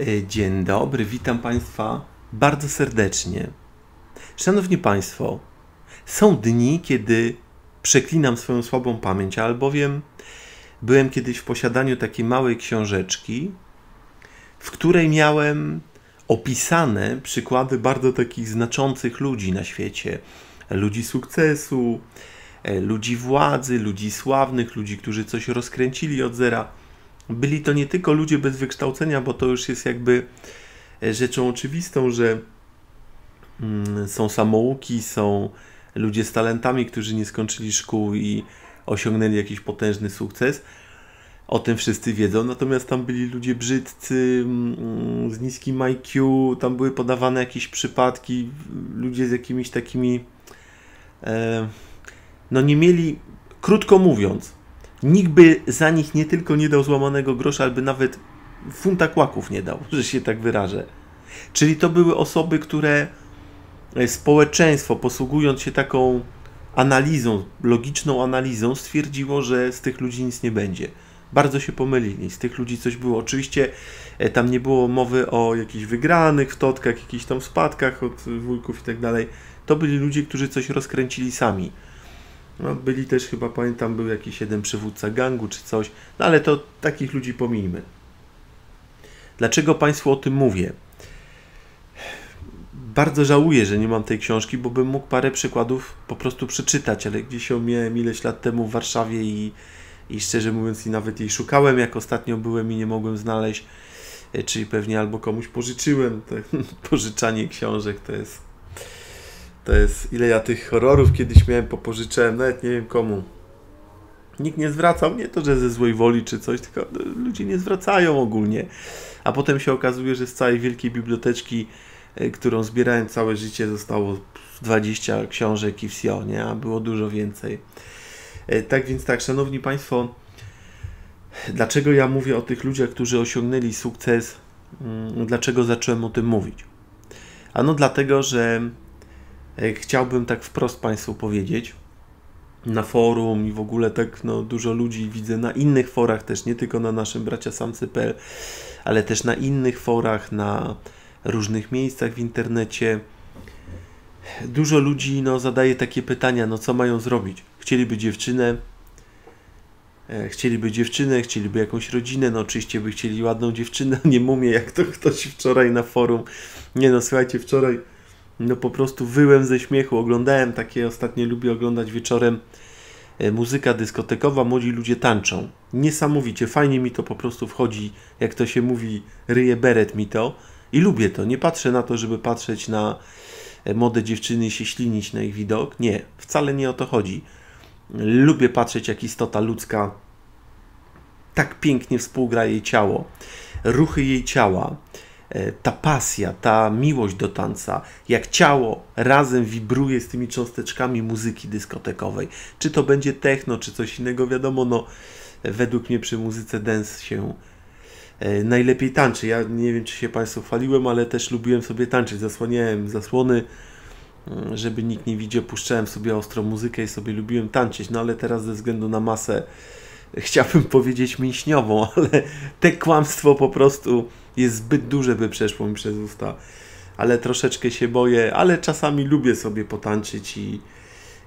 E, dzień dobry, witam Państwa bardzo serdecznie. Szanowni Państwo, są dni, kiedy przeklinam swoją słabą pamięć, albowiem byłem kiedyś w posiadaniu takiej małej książeczki, w której miałem opisane przykłady bardzo takich znaczących ludzi na świecie. Ludzi sukcesu, e, ludzi władzy, ludzi sławnych, ludzi, którzy coś rozkręcili od zera byli to nie tylko ludzie bez wykształcenia, bo to już jest jakby e, rzeczą oczywistą, że mm, są samouki, są ludzie z talentami, którzy nie skończyli szkół i osiągnęli jakiś potężny sukces. O tym wszyscy wiedzą, natomiast tam byli ludzie brzydcy, mm, z niskim IQ, tam były podawane jakieś przypadki, ludzie z jakimiś takimi. E, no nie mieli, krótko mówiąc, nikt by za nich nie tylko nie dał złamanego grosza, ale by nawet funta kłaków nie dał, że się tak wyrażę. Czyli to były osoby, które e, społeczeństwo, posługując się taką analizą, logiczną analizą, stwierdziło, że z tych ludzi nic nie będzie. Bardzo się pomylili, z tych ludzi coś było. Oczywiście e, tam nie było mowy o jakichś wygranych w totkach, jakichś tam spadkach od wujków i tak dalej. To byli ludzie, którzy coś rozkręcili sami. No, byli też chyba, pamiętam, był jakiś jeden przywódca gangu czy coś, no ale to takich ludzi pomijmy. Dlaczego Państwu o tym mówię? Bardzo żałuję, że nie mam tej książki, bo bym mógł parę przykładów po prostu przeczytać, ale gdzieś ją miałem ileś lat temu w Warszawie i, i szczerze mówiąc i nawet jej szukałem, jak ostatnio byłem i nie mogłem znaleźć, e, czyli pewnie albo komuś pożyczyłem. Pożyczanie książek to jest to jest, ile ja tych horrorów kiedyś miałem, popożyczałem, nawet nie wiem komu. Nikt nie zwracał, nie to, że ze złej woli czy coś, tylko ludzie nie zwracają ogólnie. A potem się okazuje, że z całej wielkiej biblioteczki, e, którą zbierałem całe życie, zostało 20 książek i wsio, nie? A było dużo więcej. E, tak więc tak, szanowni państwo, dlaczego ja mówię o tych ludziach, którzy osiągnęli sukces? Mm, dlaczego zacząłem o tym mówić? Ano dlatego, że E, chciałbym tak wprost Państwu powiedzieć, na forum i w ogóle tak no, dużo ludzi widzę na innych forach też, nie tylko na naszym bracia samcy.pl, ale też na innych forach, na różnych miejscach w internecie. Dużo ludzi no, zadaje takie pytania, no co mają zrobić? Chcieliby dziewczynę, e, chcieliby dziewczynę, chcieliby jakąś rodzinę, no oczywiście by chcieli ładną dziewczynę, nie mumię jak to ktoś wczoraj na forum. Nie no, słuchajcie, wczoraj no po prostu wyłem ze śmiechu. Oglądałem takie, ostatnio lubię oglądać wieczorem e, muzyka dyskotekowa, młodzi ludzie tańczą. Niesamowicie, fajnie mi to po prostu wchodzi, jak to się mówi, ryje beret mi to i lubię to. Nie patrzę na to, żeby patrzeć na e, młode dziewczyny i się ślinić na ich widok. Nie, wcale nie o to chodzi. Lubię patrzeć, jak istota ludzka tak pięknie współgra jej ciało, ruchy jej ciała, ta pasja, ta miłość do tańca, jak ciało razem wibruje z tymi cząsteczkami muzyki dyskotekowej. Czy to będzie techno, czy coś innego, wiadomo, no według mnie przy muzyce dance się e, najlepiej tańczy. Ja nie wiem, czy się Państwu chwaliłem, ale też lubiłem sobie tańczyć. Zasłaniałem zasłony, mm, żeby nikt nie widział, puszczałem sobie ostro muzykę i sobie lubiłem tańczyć. No ale teraz ze względu na masę chciałbym powiedzieć mięśniową, ale te kłamstwo po prostu jest zbyt duże, by przeszło mi przez usta. Ale troszeczkę się boję, ale czasami lubię sobie potańczyć i,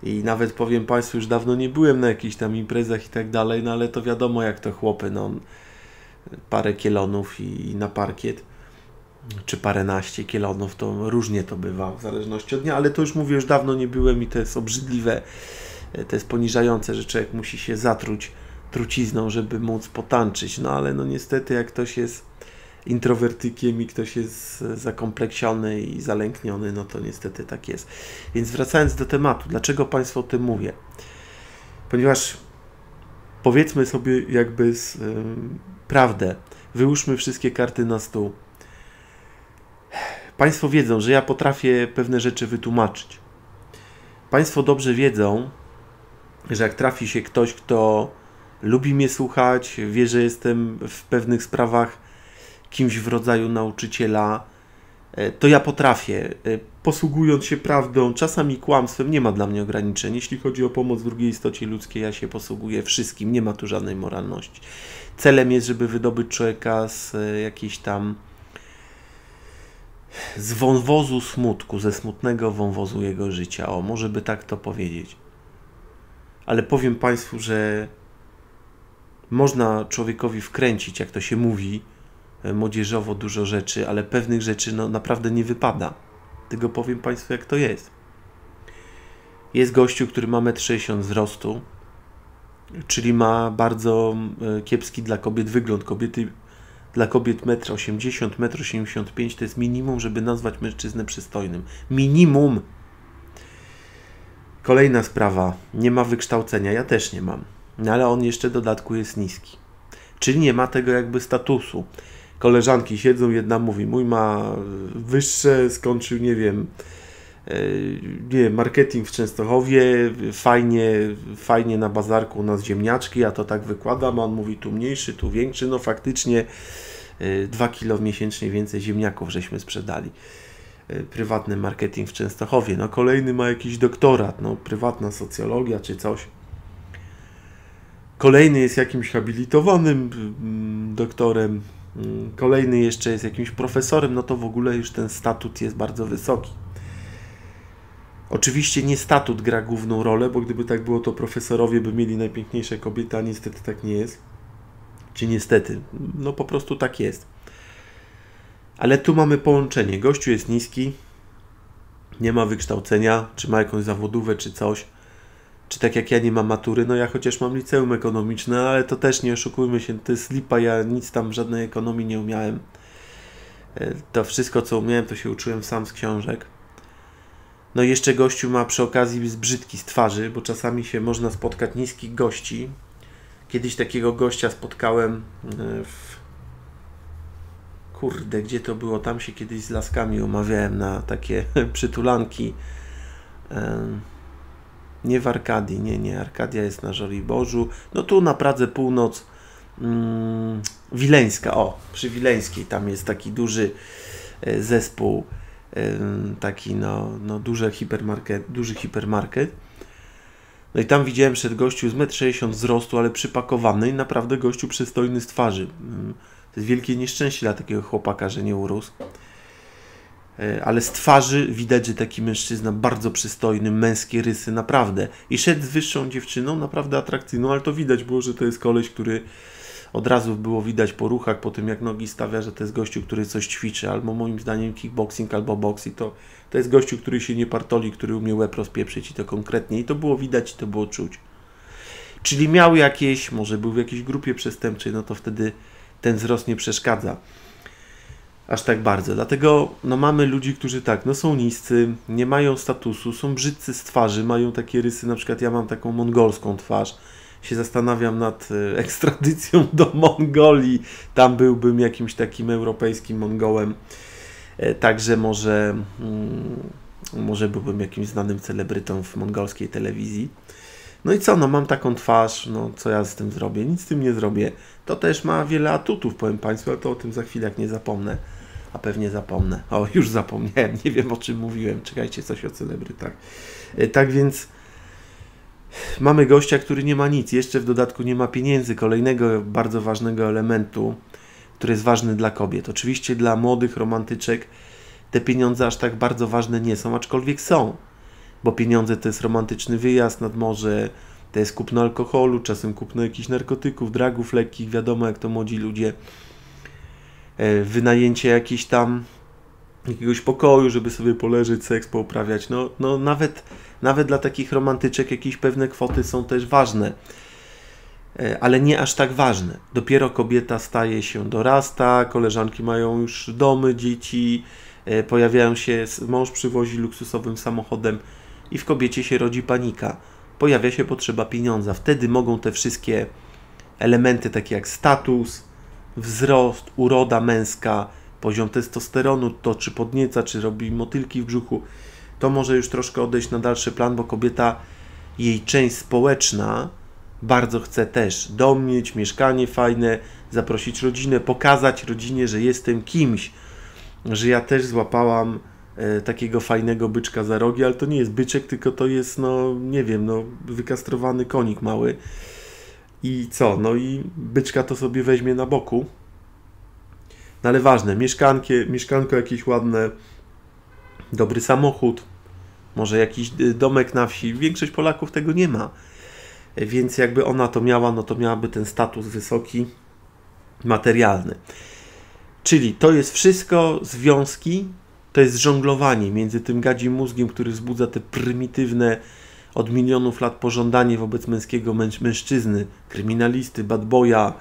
i nawet powiem Państwu, już dawno nie byłem na jakichś tam imprezach i tak dalej, no ale to wiadomo jak to chłopy, no parę kielonów i, i na parkiet czy paręnaście kielonów, to różnie to bywa w zależności od dnia, ale to już mówię, już dawno nie byłem i to jest obrzydliwe, to jest poniżające, że człowiek musi się zatruć trucizną, żeby móc potańczyć. No ale no niestety jak ktoś jest introwertykiem i ktoś jest zakompleksiony i zalękniony, no to niestety tak jest. Więc wracając do tematu, dlaczego Państwu o tym mówię? Ponieważ powiedzmy sobie jakby z, yy, prawdę, wyłóżmy wszystkie karty na stół. Państwo wiedzą, że ja potrafię pewne rzeczy wytłumaczyć. Państwo dobrze wiedzą, że jak trafi się ktoś, kto lubi mnie słuchać, wie, że jestem w pewnych sprawach kimś w rodzaju nauczyciela, e, to ja potrafię, e, posługując się prawdą, czasami kłamstwem, nie ma dla mnie ograniczeń. Jeśli chodzi o pomoc drugiej istocie ludzkiej, ja się posługuję wszystkim, nie ma tu żadnej moralności. Celem jest, żeby wydobyć człowieka z e, jakiejś tam z wąwozu smutku, ze smutnego wąwozu jego życia. O, może by tak to powiedzieć. Ale powiem Państwu, że można człowiekowi wkręcić, jak to się mówi, młodzieżowo dużo rzeczy, ale pewnych rzeczy no, naprawdę nie wypada. Tego powiem Państwu, jak to jest. Jest gościu, który ma 1,60 m wzrostu, czyli ma bardzo e, kiepski dla kobiet wygląd. Kobiety dla kobiet 1,80 m, 1,85 m to jest minimum, żeby nazwać mężczyznę przystojnym. Minimum! Kolejna sprawa. Nie ma wykształcenia. Ja też nie mam. No ale on jeszcze w dodatku jest niski. Czyli nie ma tego jakby statusu. Koleżanki siedzą, jedna mówi, mój ma wyższe, skończył, nie wiem, e, nie marketing w Częstochowie, fajnie, fajnie na bazarku u nas ziemniaczki, ja to tak wykładam, a on mówi tu mniejszy, tu większy, no faktycznie 2 e, kilo miesięcznie więcej ziemniaków żeśmy sprzedali. E, prywatny marketing w Częstochowie. No kolejny ma jakiś doktorat, no prywatna socjologia czy coś. Kolejny jest jakimś habilitowanym mm, doktorem, kolejny jeszcze jest jakimś profesorem, no to w ogóle już ten statut jest bardzo wysoki. Oczywiście nie statut gra główną rolę, bo gdyby tak było, to profesorowie by mieli najpiękniejsze kobiety, a niestety tak nie jest. Czy niestety, no po prostu tak jest. Ale tu mamy połączenie. Gościu jest niski, nie ma wykształcenia, czy ma jakąś zawodówę, czy coś czy tak jak ja nie mam matury, no ja chociaż mam liceum ekonomiczne, ale to też nie oszukujmy się, to jest lipa, ja nic tam, żadnej ekonomii nie umiałem. E, to wszystko, co umiałem, to się uczyłem sam z książek. No i jeszcze gościu ma przy okazji z brzydki z twarzy, bo czasami się można spotkać niskich gości. Kiedyś takiego gościa spotkałem e, w... Kurde, gdzie to było? Tam się kiedyś z laskami umawiałem na takie przytulanki. Nie w Arkadii, nie, nie. Arkadia jest na Żoliborzu. No tu na Pradze Północ mm, Wileńska, o, przy Wileńskiej tam jest taki duży e, zespół, taki no, no duży hipermarket, duży hipermarket. No i tam widziałem przed gościu z 1,60 m wzrostu, ale przypakowany i naprawdę gościu przystojny z twarzy. Mm, to jest wielkie nieszczęście dla takiego chłopaka, że nie urósł. E, ale z twarzy widać, że taki mężczyzna bardzo przystojny, męskie rysy, naprawdę. I szedł z wyższą dziewczyną, naprawdę atrakcyjną, ale to widać było, że to jest koleś, który od razu było widać po ruchach, po tym jak nogi stawia, że to jest gościu, który coś ćwiczy, albo moim zdaniem kickboxing, albo boxing, to, to jest gościu, który się nie partoli, który umie łeb rozpieprzyć i to konkretnie. I to było widać i to było czuć. Czyli miał jakieś, może był w jakiejś grupie przestępczej, no to wtedy ten wzrost nie przeszkadza aż tak bardzo. Dlatego no, mamy ludzi, którzy tak, no są niscy, nie mają statusu, są brzydcy z twarzy, mają takie rysy, na przykład ja mam taką mongolską twarz, się zastanawiam nad e, ekstradycją do Mongolii, tam byłbym jakimś takim europejskim Mongołem, e, także może, mm, może byłbym jakimś znanym celebrytą w mongolskiej telewizji. No i co, no mam taką twarz, no co ja z tym zrobię? Nic z tym nie zrobię. To też ma wiele atutów, powiem Państwu, ale to o tym za chwilę, jak nie zapomnę a pewnie zapomnę. O, już zapomniałem, nie wiem o czym mówiłem. Czekajcie, coś o celebrytach. E, tak więc mamy gościa, który nie ma nic, jeszcze w dodatku nie ma pieniędzy, kolejnego bardzo ważnego elementu, który jest ważny dla kobiet. Oczywiście dla młodych romantyczek te pieniądze aż tak bardzo ważne nie są, aczkolwiek są, bo pieniądze to jest romantyczny wyjazd nad morze, to jest kupno alkoholu, czasem kupno jakichś narkotyków, dragów lekkich, wiadomo jak to młodzi ludzie wynajęcie jakiś tam jakiegoś pokoju, żeby sobie poleżeć, seks pouprawiać. No, no nawet, nawet dla takich romantyczek jakieś pewne kwoty są też ważne, e, ale nie aż tak ważne. Dopiero kobieta staje się, dorasta, koleżanki mają już domy, dzieci, e, pojawiają się, mąż przywozi luksusowym samochodem i w kobiecie się rodzi panika. Pojawia się potrzeba pieniądza. Wtedy mogą te wszystkie elementy, takie jak status, wzrost, uroda męska, poziom testosteronu, to czy podnieca, czy robi motylki w brzuchu, to może już troszkę odejść na dalszy plan, bo kobieta, jej część społeczna bardzo chce też dom mieć, mieszkanie fajne, zaprosić rodzinę, pokazać rodzinie, że jestem kimś, że ja też złapałam e, takiego fajnego byczka za rogi, ale to nie jest byczek, tylko to jest, no nie wiem, no wykastrowany konik mały i co? No i byczka to sobie weźmie na boku. No ale ważne, mieszkanko jakieś ładne, dobry samochód, może jakiś y, domek na wsi. Większość Polaków tego nie ma. Więc jakby ona to miała, no to miałaby ten status wysoki, materialny. Czyli to jest wszystko związki, to jest żonglowanie między tym gadzim mózgiem, który wzbudza te prymitywne od milionów lat pożądanie wobec męskiego mężczyzny, kryminalisty, bad boya,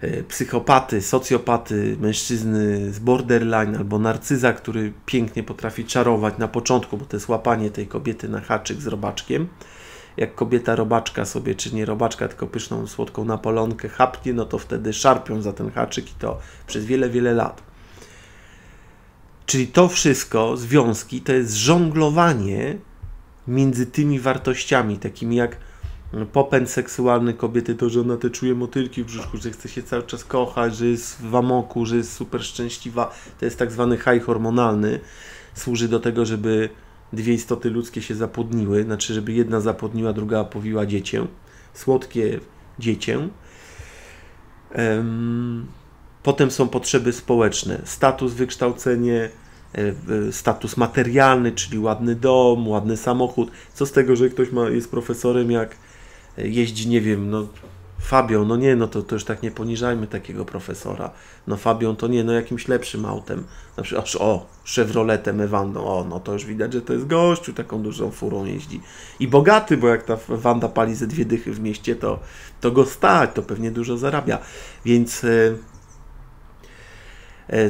e, psychopaty, socjopaty, mężczyzny z borderline albo narcyza, który pięknie potrafi czarować na początku, bo to jest łapanie tej kobiety na haczyk z robaczkiem. Jak kobieta robaczka sobie, czy nie robaczka, tylko pyszną, słodką napolonkę chapnie, no to wtedy szarpią za ten haczyk i to przez wiele, wiele lat. Czyli to wszystko, związki, to jest żonglowanie między tymi wartościami, takimi jak popęd seksualny kobiety, to, że ona te czuje motylki w brzuszku, że chce się cały czas kochać, że jest w amoku, że jest super szczęśliwa. To jest tak zwany high hormonalny. Służy do tego, żeby dwie istoty ludzkie się zapłodniły, znaczy, żeby jedna zapłodniła, druga powiła dziecię. Słodkie dziecię. Potem są potrzeby społeczne, status, wykształcenie, status materialny, czyli ładny dom, ładny samochód. Co z tego, że ktoś ma, jest profesorem, jak jeździ, nie wiem, no Fabią, no nie, no to, to już tak nie poniżajmy takiego profesora. No Fabią to nie, no jakimś lepszym autem. Na przykład, o, Chevroletem Evandą, o, no to już widać, że to jest gościu, taką dużą furą jeździ. I bogaty, bo jak ta Wanda pali ze dwie dychy w mieście, to, to go stać, to pewnie dużo zarabia. Więc... Yy, E,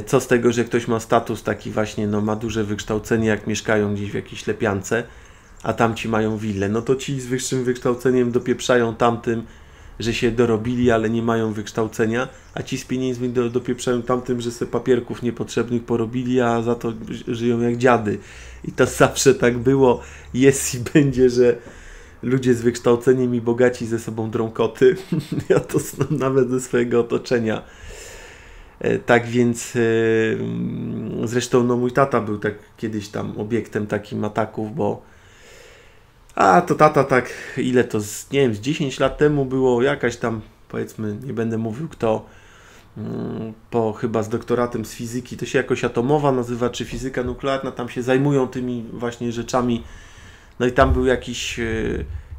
co z tego, że ktoś ma status taki właśnie, no ma duże wykształcenie, jak mieszkają gdzieś w jakiejś lepiance, a tamci mają willę. No to ci z wyższym wykształceniem dopieprzają tamtym, że się dorobili, ale nie mają wykształcenia, a ci z pieniędzmi do, dopieprzają tamtym, że se papierków niepotrzebnych porobili, a za to żyją jak dziady. I to zawsze tak było, jest i będzie, że ludzie z wykształceniem i bogaci ze sobą drą koty. ja to znam nawet ze swojego otoczenia E, tak więc e, zresztą no mój tata był tak kiedyś tam obiektem takim ataków, bo a to tata tak, ile to, z, nie wiem, z 10 lat temu było jakaś tam, powiedzmy, nie będę mówił kto, mm, po chyba z doktoratem z fizyki, to się jakoś atomowa nazywa, czy fizyka nuklearna, tam się zajmują tymi właśnie rzeczami, no i tam był jakiś, e,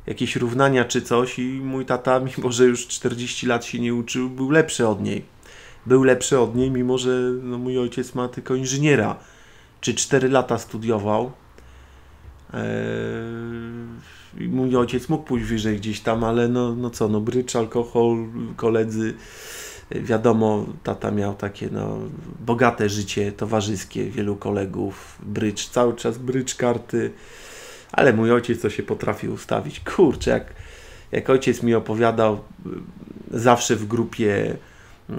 jakieś równania czy coś i mój tata, mimo że już 40 lat się nie uczył, był lepszy od niej był lepszy od niej, mimo że no, mój ojciec ma tylko inżyniera. Czy 4 lata studiował. Eee, mój ojciec mógł pójść wyżej gdzieś tam, ale no, no co, no brycz, alkohol, koledzy. Wiadomo, tata miał takie no, bogate życie towarzyskie, wielu kolegów, brycz, cały czas brycz, karty, ale mój ojciec to się potrafił ustawić. Kurczę, jak, jak ojciec mi opowiadał, zawsze w grupie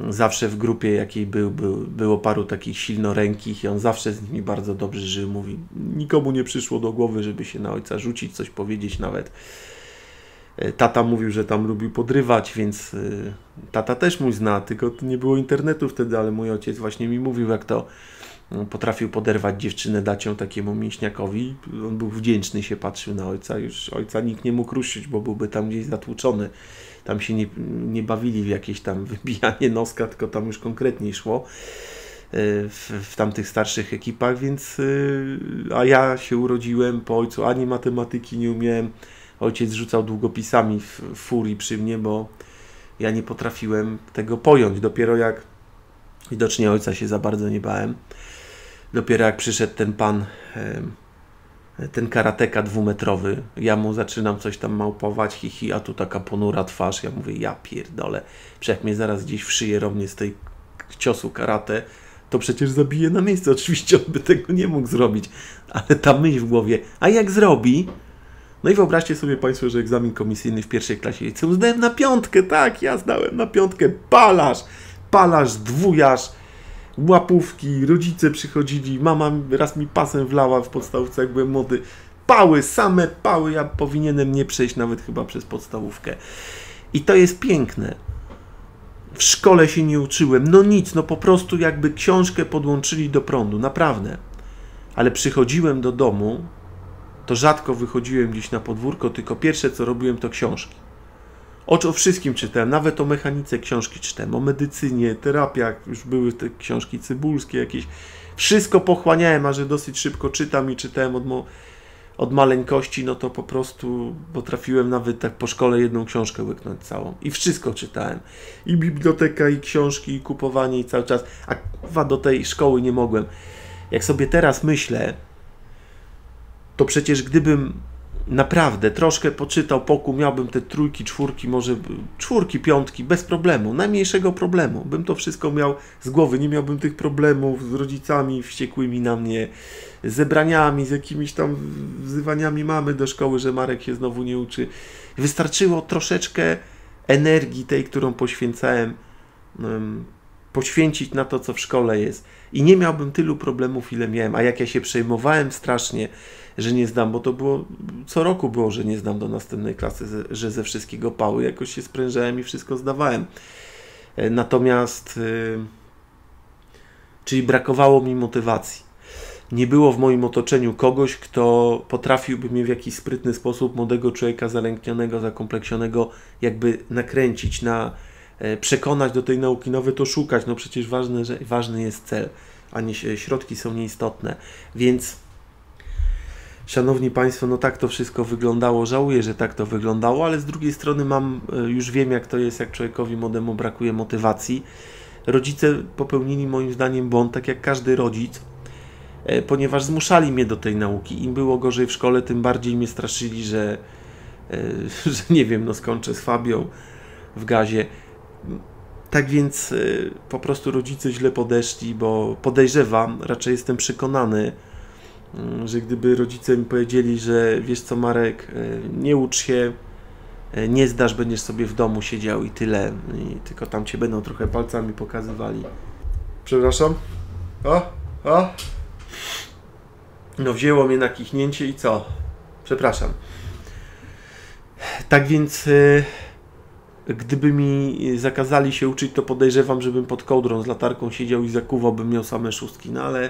zawsze w grupie, jakiej był, był, było paru takich silnorękich i on zawsze z nimi bardzo dobrze żył. Mówi, nikomu nie przyszło do głowy, żeby się na ojca rzucić, coś powiedzieć nawet. E, tata mówił, że tam lubił podrywać, więc e, tata też mój zna, tylko nie było internetu wtedy, ale mój ojciec właśnie mi mówił, jak to no, potrafił poderwać dziewczynę, dać ją takiemu mięśniakowi. On był wdzięczny, się patrzył na ojca. Już ojca nikt nie mógł ruszyć, bo byłby tam gdzieś zatłuczony tam się nie, nie bawili w jakieś tam wybijanie noska, tylko tam już konkretniej szło e, w, w tamtych starszych ekipach, więc e, a ja się urodziłem po ojcu, ani matematyki nie umiałem. Ojciec rzucał długopisami w furii przy mnie, bo ja nie potrafiłem tego pojąć. Dopiero jak widocznie ojca się za bardzo nie bałem. Dopiero jak przyszedł ten pan ten karateka dwumetrowy. Ja mu zaczynam coś tam małpować, hihi, a tu taka ponura twarz. Ja mówię, ja pierdolę. Przecież mnie zaraz gdzieś w szyję równie z tej ciosu karate, to przecież zabije na miejscu. Oczywiście on by tego nie mógł zrobić, ale ta myśl w głowie, a jak zrobi? No i wyobraźcie sobie Państwo, że egzamin komisyjny w pierwszej klasie liceum zdałem na piątkę, tak, ja zdałem na piątkę, palasz, palasz, dwujarz, łapówki, rodzice przychodzili, mama raz mi pasem wlała w podstawówce, jak byłem młody. Pały, same pały, ja powinienem nie przejść nawet chyba przez podstawówkę. I to jest piękne. W szkole się nie uczyłem, no nic, no po prostu jakby książkę podłączyli do prądu, naprawdę. Ale przychodziłem do domu, to rzadko wychodziłem gdzieś na podwórko, tylko pierwsze co robiłem to książki. O, o wszystkim czytałem, nawet o mechanice książki czytałem, o medycynie, terapiach, już były te książki cybulskie jakieś. Wszystko pochłaniałem, a że dosyć szybko czytam i czytałem od, od maleńkości, no to po prostu potrafiłem nawet tak po szkole jedną książkę łyknąć całą. I wszystko czytałem. I biblioteka, i książki, i kupowanie, i cały czas. A do tej szkoły nie mogłem. Jak sobie teraz myślę, to przecież gdybym naprawdę troszkę poczytał pokój, miałbym te trójki, czwórki, może czwórki, piątki, bez problemu, najmniejszego problemu. Bym to wszystko miał z głowy, nie miałbym tych problemów z rodzicami wściekłymi na mnie, zebraniami, z jakimiś tam wzywaniami mamy do szkoły, że Marek się znowu nie uczy. Wystarczyło troszeczkę energii tej, którą poświęcałem, poświęcić na to, co w szkole jest. I nie miałbym tylu problemów, ile miałem. A jak ja się przejmowałem strasznie, że nie zdam, bo to było, co roku było, że nie zdam do następnej klasy, że ze wszystkiego pały, jakoś się sprężałem i wszystko zdawałem. E, natomiast, e, czyli brakowało mi motywacji. Nie było w moim otoczeniu kogoś, kto potrafiłby mnie w jakiś sprytny sposób młodego człowieka zalęknionego, zakompleksionego jakby nakręcić, na, e, przekonać do tej nauki, nawet oszukać. No przecież ważne, że, ważny jest cel, a nie środki są nieistotne. Więc Szanowni Państwo, no tak to wszystko wyglądało. Żałuję, że tak to wyglądało, ale z drugiej strony mam, e, już wiem jak to jest, jak człowiekowi młodemu brakuje motywacji. Rodzice popełnili moim zdaniem błąd, tak jak każdy rodzic, e, ponieważ zmuszali mnie do tej nauki. Im było gorzej w szkole, tym bardziej mnie straszyli, że, e, że nie wiem, no skończę z Fabią w gazie. Tak więc po prostu rodzice źle podeszli, bo podejrzewam, raczej jestem przekonany, że gdyby rodzice mi powiedzieli, że wiesz co Marek, e, nie ucz się, e, nie zdasz, będziesz sobie w domu siedział i tyle, i tylko tam cię będą trochę palcami pokazywali. Przepraszam? A? A? No wzięło mnie na kichnięcie i co? Przepraszam. Tak więc e, gdyby mi zakazali się uczyć, to podejrzewam, żebym pod kołdrą z latarką siedział i zakuwałbym miał same szóstki, no ale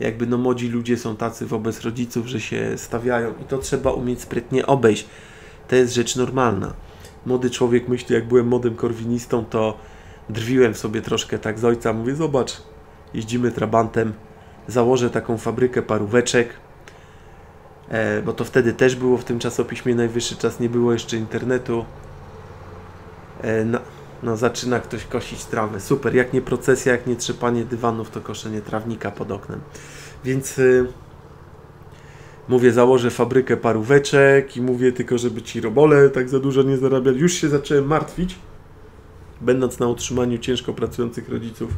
jakby no młodzi ludzie są tacy wobec rodziców, że się stawiają i to trzeba umieć sprytnie obejść. To jest rzecz normalna. Młody człowiek myśli, jak byłem młodym korwinistą, to drwiłem sobie troszkę tak z ojca. Mówię, zobacz, jeździmy trabantem, założę taką fabrykę paróweczek, e, bo to wtedy też było w tym czasopiśmie najwyższy czas, nie było jeszcze internetu. E, no, zaczyna ktoś kosić trawę. Super, jak nie procesja, jak nie trzepanie dywanów, to koszenie trawnika pod oknem. Więc y, mówię, założę fabrykę paróweczek i mówię tylko, żeby ci robole tak za dużo nie zarabiali. Już się zacząłem martwić, będąc na utrzymaniu ciężko pracujących rodziców,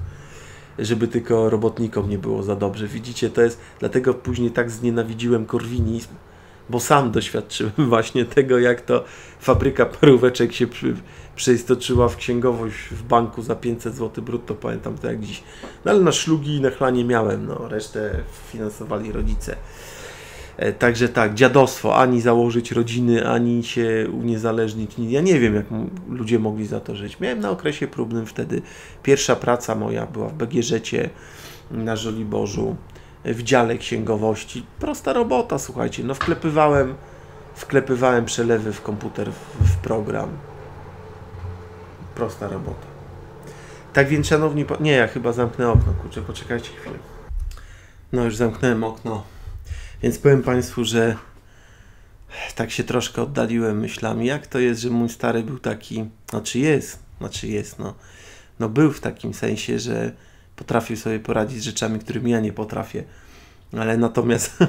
żeby tylko robotnikom nie było za dobrze. Widzicie, to jest, dlatego później tak znienawidziłem korwinizm, bo sam doświadczyłem właśnie tego, jak to fabryka paróweczek się przy, przeistoczyła w księgowość w banku za 500 zł brutto, pamiętam to jak dziś. No ale na szlugi i na chlanie miałem, no resztę finansowali rodzice. E, także tak, dziadostwo, ani założyć rodziny, ani się uniezależnić. Ja nie wiem, jak ludzie mogli za to żyć. Miałem na okresie próbnym wtedy. Pierwsza praca moja była w BGŻ na Żoliborzu w dziale księgowości. Prosta robota, słuchajcie. No wklepywałem, wklepywałem przelewy w komputer, w, w program. Prosta robota. Tak więc, szanowni... Nie, ja chyba zamknę okno. Kurczę, poczekajcie chwilę. No, już zamknąłem okno. Więc powiem Państwu, że tak się troszkę oddaliłem myślami. Jak to jest, że mój stary był taki... Znaczy jest, znaczy jest, no. No był w takim sensie, że potrafił sobie poradzić z rzeczami, którymi ja nie potrafię. Ale natomiast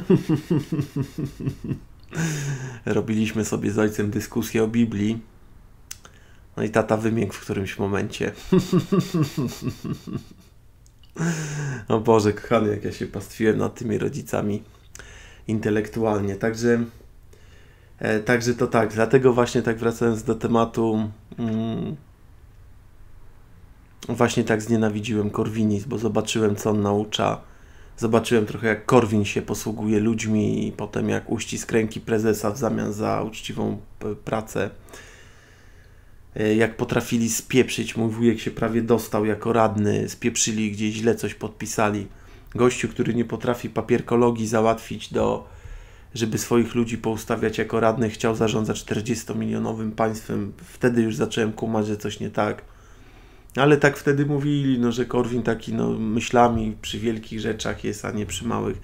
robiliśmy sobie z ojcem dyskusję o Biblii. No i tata wymiękł w którymś momencie. o Boże, kochany, jak ja się pastwiłem nad tymi rodzicami intelektualnie. Także, e, także to tak. Dlatego właśnie tak wracając do tematu. Mm, właśnie tak znienawidziłem Korwinizm, bo zobaczyłem, co on naucza. Zobaczyłem trochę, jak Korwin się posługuje ludźmi i potem jak uścisk ręki prezesa w zamian za uczciwą pracę. E, jak potrafili spieprzyć, mój wujek się prawie dostał jako radny, spieprzyli gdzieś źle coś podpisali. Gościu, który nie potrafi papierkologii załatwić do żeby swoich ludzi poustawiać jako radnych, chciał zarządzać 40-milionowym państwem. Wtedy już zacząłem kumać, że coś nie tak. Ale tak wtedy mówili, no, że Korwin taki no, myślami przy wielkich rzeczach jest, a nie przy małych.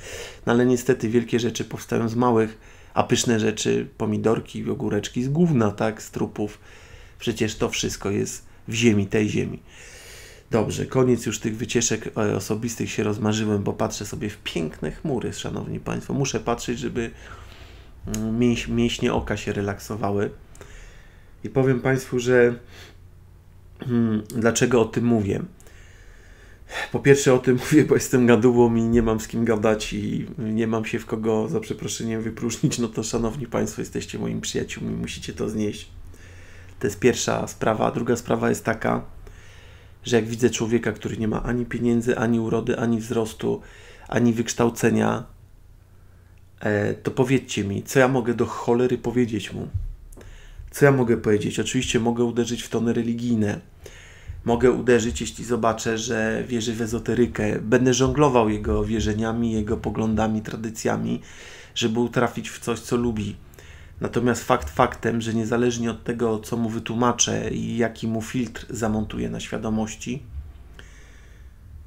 No ale niestety wielkie rzeczy powstają z małych, a pyszne rzeczy, pomidorki, ogóreczki z gówna, tak, z trupów. Przecież to wszystko jest w ziemi, tej ziemi. Dobrze, koniec już tych wycieczek e, osobistych się rozmarzyłem, bo patrzę sobie w piękne chmury, szanowni państwo. Muszę patrzeć, żeby mm, mięś, mięśnie oka się relaksowały. I powiem państwu, że hmm, dlaczego o tym mówię. Po pierwsze o tym mówię, bo jestem gadułą i nie mam z kim gadać i nie mam się w kogo za przeproszeniem wypróżnić, no to szanowni państwo, jesteście moimi przyjaciółmi, musicie to znieść. To jest pierwsza sprawa. Druga sprawa jest taka, że jak widzę człowieka, który nie ma ani pieniędzy, ani urody, ani wzrostu, ani wykształcenia, e, to powiedzcie mi, co ja mogę do cholery powiedzieć mu? Co ja mogę powiedzieć? Oczywiście mogę uderzyć w tony religijne. Mogę uderzyć, jeśli zobaczę, że wierzy w ezoterykę. Będę żonglował jego wierzeniami, jego poglądami, tradycjami, żeby utrafić w coś, co lubi. Natomiast fakt faktem, że niezależnie od tego, co mu wytłumaczę i jaki mu filtr zamontuję na świadomości,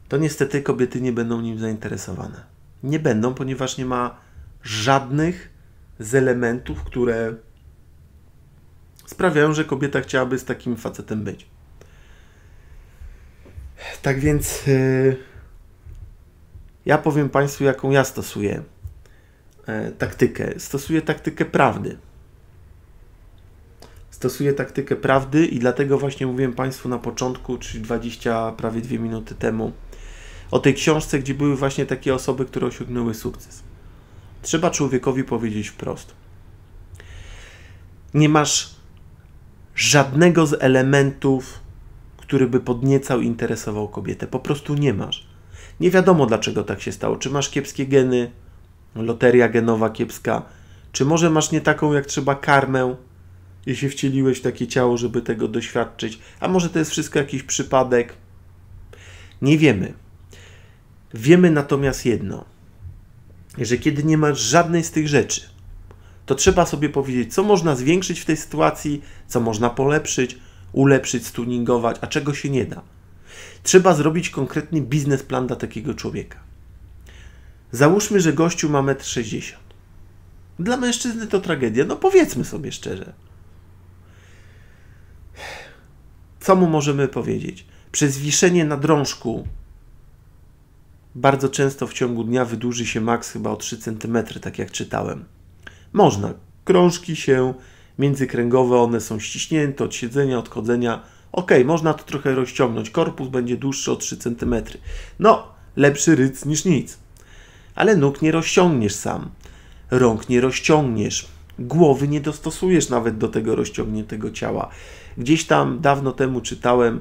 to niestety kobiety nie będą nim zainteresowane. Nie będą, ponieważ nie ma żadnych z elementów, które sprawiają, że kobieta chciałaby z takim facetem być. Tak więc yy, ja powiem Państwu, jaką ja stosuję taktykę. Stosuję taktykę prawdy. Stosuję taktykę prawdy i dlatego właśnie mówiłem Państwu na początku, czyli 20, prawie 2 minuty temu, o tej książce, gdzie były właśnie takie osoby, które osiągnęły sukces. Trzeba człowiekowi powiedzieć wprost. Nie masz żadnego z elementów, który by podniecał interesował kobietę. Po prostu nie masz. Nie wiadomo dlaczego tak się stało. Czy masz kiepskie geny, loteria genowa kiepska, czy może masz nie taką jak trzeba karmę i się wcieliłeś w takie ciało, żeby tego doświadczyć, a może to jest wszystko jakiś przypadek? Nie wiemy. Wiemy natomiast jedno, że kiedy nie masz żadnej z tych rzeczy, to trzeba sobie powiedzieć, co można zwiększyć w tej sytuacji, co można polepszyć, ulepszyć, stuningować, a czego się nie da. Trzeba zrobić konkretny biznesplan dla takiego człowieka. Załóżmy, że gościu ma 1,60 m. Dla mężczyzny to tragedia. No powiedzmy sobie szczerze. Co mu możemy powiedzieć? Przez wiszenie na drążku bardzo często w ciągu dnia wydłuży się maks chyba o 3 cm, tak jak czytałem. Można. Krążki się międzykręgowe, one są ściśnięte od siedzenia, od chodzenia. Ok, można to trochę rozciągnąć. Korpus będzie dłuższy o 3 cm. No, lepszy ryc niż nic ale nóg nie rozciągniesz sam, rąk nie rozciągniesz, głowy nie dostosujesz nawet do tego rozciągniętego ciała. Gdzieś tam dawno temu czytałem,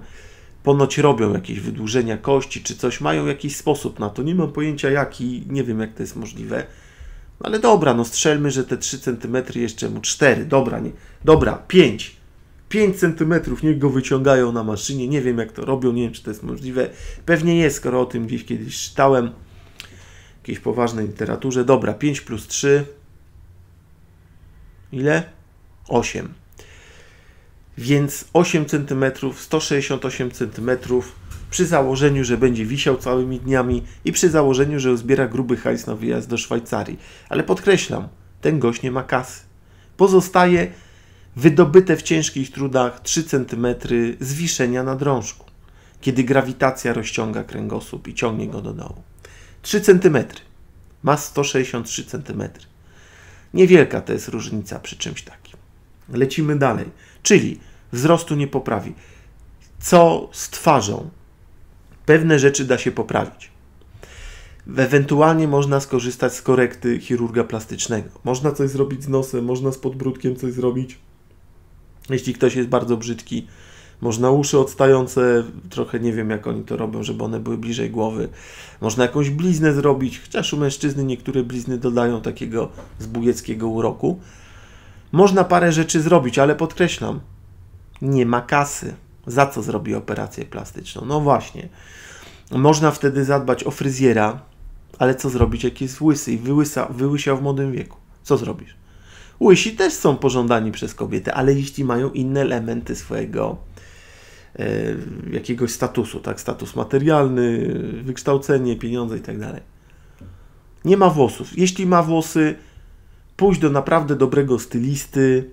ponoć robią jakieś wydłużenia kości czy coś, mają jakiś sposób na to. Nie mam pojęcia jaki, nie wiem jak to jest możliwe. Ale dobra, no strzelmy, że te 3 cm jeszcze mu 4, dobra, nie, dobra, 5. 5 cm, niech go wyciągają na maszynie. Nie wiem jak to robią, nie wiem czy to jest możliwe. Pewnie jest, skoro o tym gdzieś kiedyś czytałem jakiejś poważnej literaturze. Dobra, 5 plus 3. Ile? 8. Więc 8 cm, 168 cm przy założeniu, że będzie wisiał całymi dniami i przy założeniu, że zbiera gruby hajs na wyjazd do Szwajcarii. Ale podkreślam, ten gość nie ma kasy. Pozostaje wydobyte w ciężkich trudach 3 cm zwiszenia na drążku, kiedy grawitacja rozciąga kręgosłup i ciągnie go do dołu. 3 cm. Ma 163 cm. Niewielka to jest różnica przy czymś takim. Lecimy dalej. Czyli wzrostu nie poprawi. Co z twarzą? Pewne rzeczy da się poprawić. Ewentualnie można skorzystać z korekty chirurga plastycznego. Można coś zrobić z nosem, można z podbródkiem coś zrobić. Jeśli ktoś jest bardzo brzydki, można uszy odstające, trochę nie wiem jak oni to robią, żeby one były bliżej głowy. Można jakąś bliznę zrobić, chociaż u mężczyzny niektóre blizny dodają takiego zbójeckiego uroku. Można parę rzeczy zrobić, ale podkreślam, nie ma kasy. Za co zrobi operację plastyczną? No właśnie. Można wtedy zadbać o fryzjera, ale co zrobić, jak jest łysy i wyłysa, wyłysiał w młodym wieku? Co zrobisz? Łysi też są pożądani przez kobiety, ale jeśli mają inne elementy swojego jakiegoś statusu, tak? Status materialny, wykształcenie, pieniądze i tak dalej. Nie ma włosów. Jeśli ma włosy, pójść do naprawdę dobrego stylisty.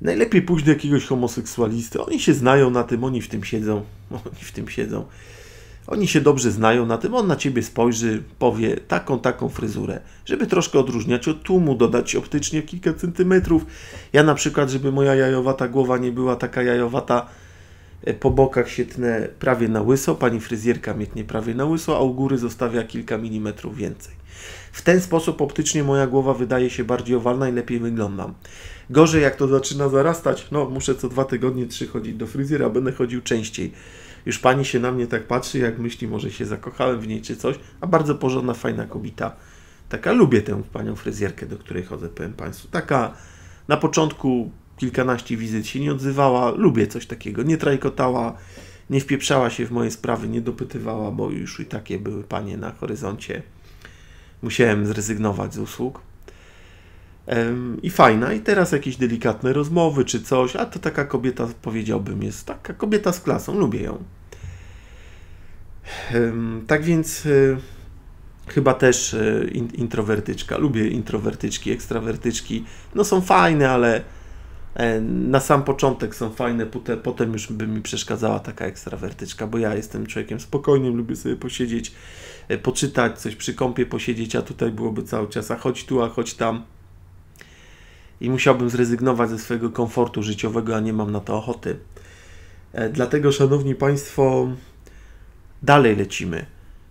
Najlepiej pójść do jakiegoś homoseksualisty. Oni się znają na tym, oni w tym siedzą. Oni w tym siedzą. Oni się dobrze znają na tym, on na ciebie spojrzy, powie taką, taką fryzurę, żeby troszkę odróżniać od tłumu, dodać optycznie kilka centymetrów. Ja na przykład, żeby moja jajowata głowa nie była taka jajowata, e, po bokach się tnę prawie na łyso, pani fryzjerka mnie prawie na łyso, a u góry zostawia kilka milimetrów więcej. W ten sposób optycznie moja głowa wydaje się bardziej owalna i lepiej wyglądam. Gorzej jak to zaczyna zarastać, no muszę co dwa tygodnie, trzy chodzić do fryzjera, będę chodził częściej już pani się na mnie tak patrzy, jak myśli, może się zakochałem w niej czy coś, a bardzo porządna, fajna kobieta. Taka lubię tę panią fryzjerkę, do której chodzę, powiem Państwu. Taka na początku kilkanaście wizyt się nie odzywała, lubię coś takiego. Nie trajkotała, nie wpieprzała się w moje sprawy, nie dopytywała, bo już i takie były panie na horyzoncie. Musiałem zrezygnować z usług. I fajna, i teraz jakieś delikatne rozmowy czy coś, a to taka kobieta, powiedziałbym, jest taka kobieta z klasą, lubię ją. Tak więc e, chyba też e, introwertyczka. Lubię introwertyczki, ekstrawertyczki. No są fajne, ale na sam początek są fajne, potem już by mi przeszkadzała taka ekstrawertyczka, bo ja jestem człowiekiem spokojnym, lubię sobie posiedzieć, poczytać, coś przy kąpie posiedzieć, a tutaj byłoby cały czas, a chodź tu, a chodź tam. I musiałbym zrezygnować ze swojego komfortu życiowego, a nie mam na to ochoty. Dlatego, szanowni Państwo, Dalej lecimy.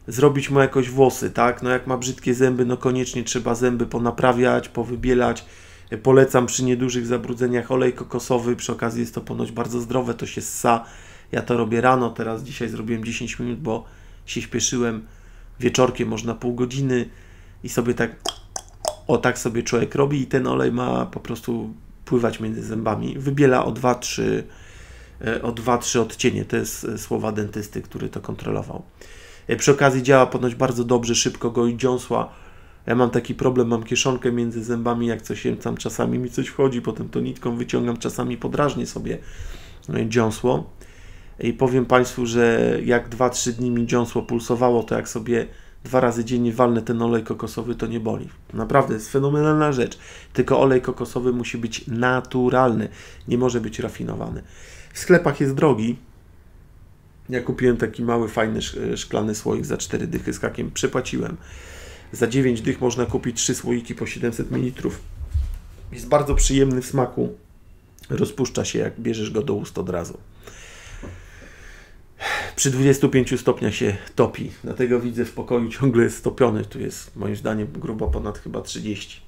Zrobić mu jakoś włosy, tak? No jak ma brzydkie zęby, no koniecznie trzeba zęby ponaprawiać, powybielać. Polecam przy niedużych zabrudzeniach olej kokosowy. Przy okazji jest to ponoć bardzo zdrowe, to się ssa. Ja to robię rano, teraz dzisiaj zrobiłem 10 minut, bo się śpieszyłem. Wieczorkiem można pół godziny i sobie tak o tak sobie człowiek robi i ten olej ma po prostu pływać między zębami. Wybiela o 2-3 E, o 2-3 odcienie. To jest słowa dentysty, który to kontrolował. E, przy okazji działa ponoć bardzo dobrze, szybko goi dziąsła. Ja mam taki problem, mam kieszonkę między zębami, jak coś jem tam, czasami mi coś wchodzi, potem to nitką wyciągam, czasami podrażnię sobie dziąsło. I powiem Państwu, że jak 2-3 dni mi dziąsło pulsowało, to jak sobie dwa razy dziennie walnę ten olej kokosowy, to nie boli. Naprawdę jest fenomenalna rzecz. Tylko olej kokosowy musi być naturalny, nie może być rafinowany. W sklepach jest drogi. Ja kupiłem taki mały, fajny szklany słoik za 4 dychy z hakiem. Przepłaciłem. Za 9 dych można kupić 3 słoiki po 700 ml. Jest bardzo przyjemny w smaku. Rozpuszcza się, jak bierzesz go do ust od razu. Przy 25 stopniach się topi. Dlatego widzę w pokoju ciągle jest stopiony. Tu jest moim zdaniem grubo ponad chyba 30.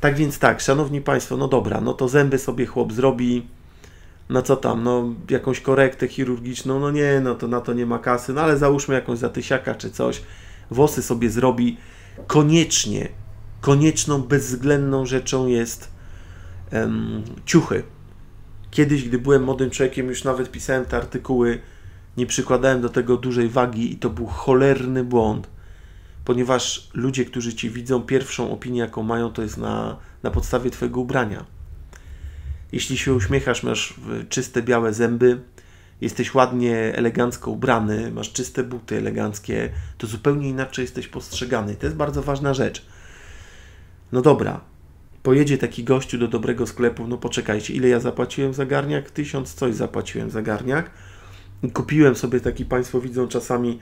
Tak więc tak, szanowni Państwo, no dobra, no to zęby sobie chłop zrobi no co tam, no jakąś korektę chirurgiczną, no nie, no to na to nie ma kasy, no ale załóżmy jakąś zatysiaka czy coś, włosy sobie zrobi, koniecznie, konieczną, bezwzględną rzeczą jest um, ciuchy. Kiedyś, gdy byłem młodym człowiekiem, już nawet pisałem te artykuły, nie przykładałem do tego dużej wagi i to był cholerny błąd, ponieważ ludzie, którzy Ci widzą, pierwszą opinię, jaką mają, to jest na, na podstawie Twojego ubrania jeśli się uśmiechasz, masz czyste białe zęby, jesteś ładnie, elegancko ubrany, masz czyste buty eleganckie, to zupełnie inaczej jesteś postrzegany. To jest bardzo ważna rzecz. No dobra, pojedzie taki gościu do dobrego sklepu, no poczekajcie, ile ja zapłaciłem za garniak? Tysiąc coś zapłaciłem za garniak. I kupiłem sobie taki, Państwo widzą czasami,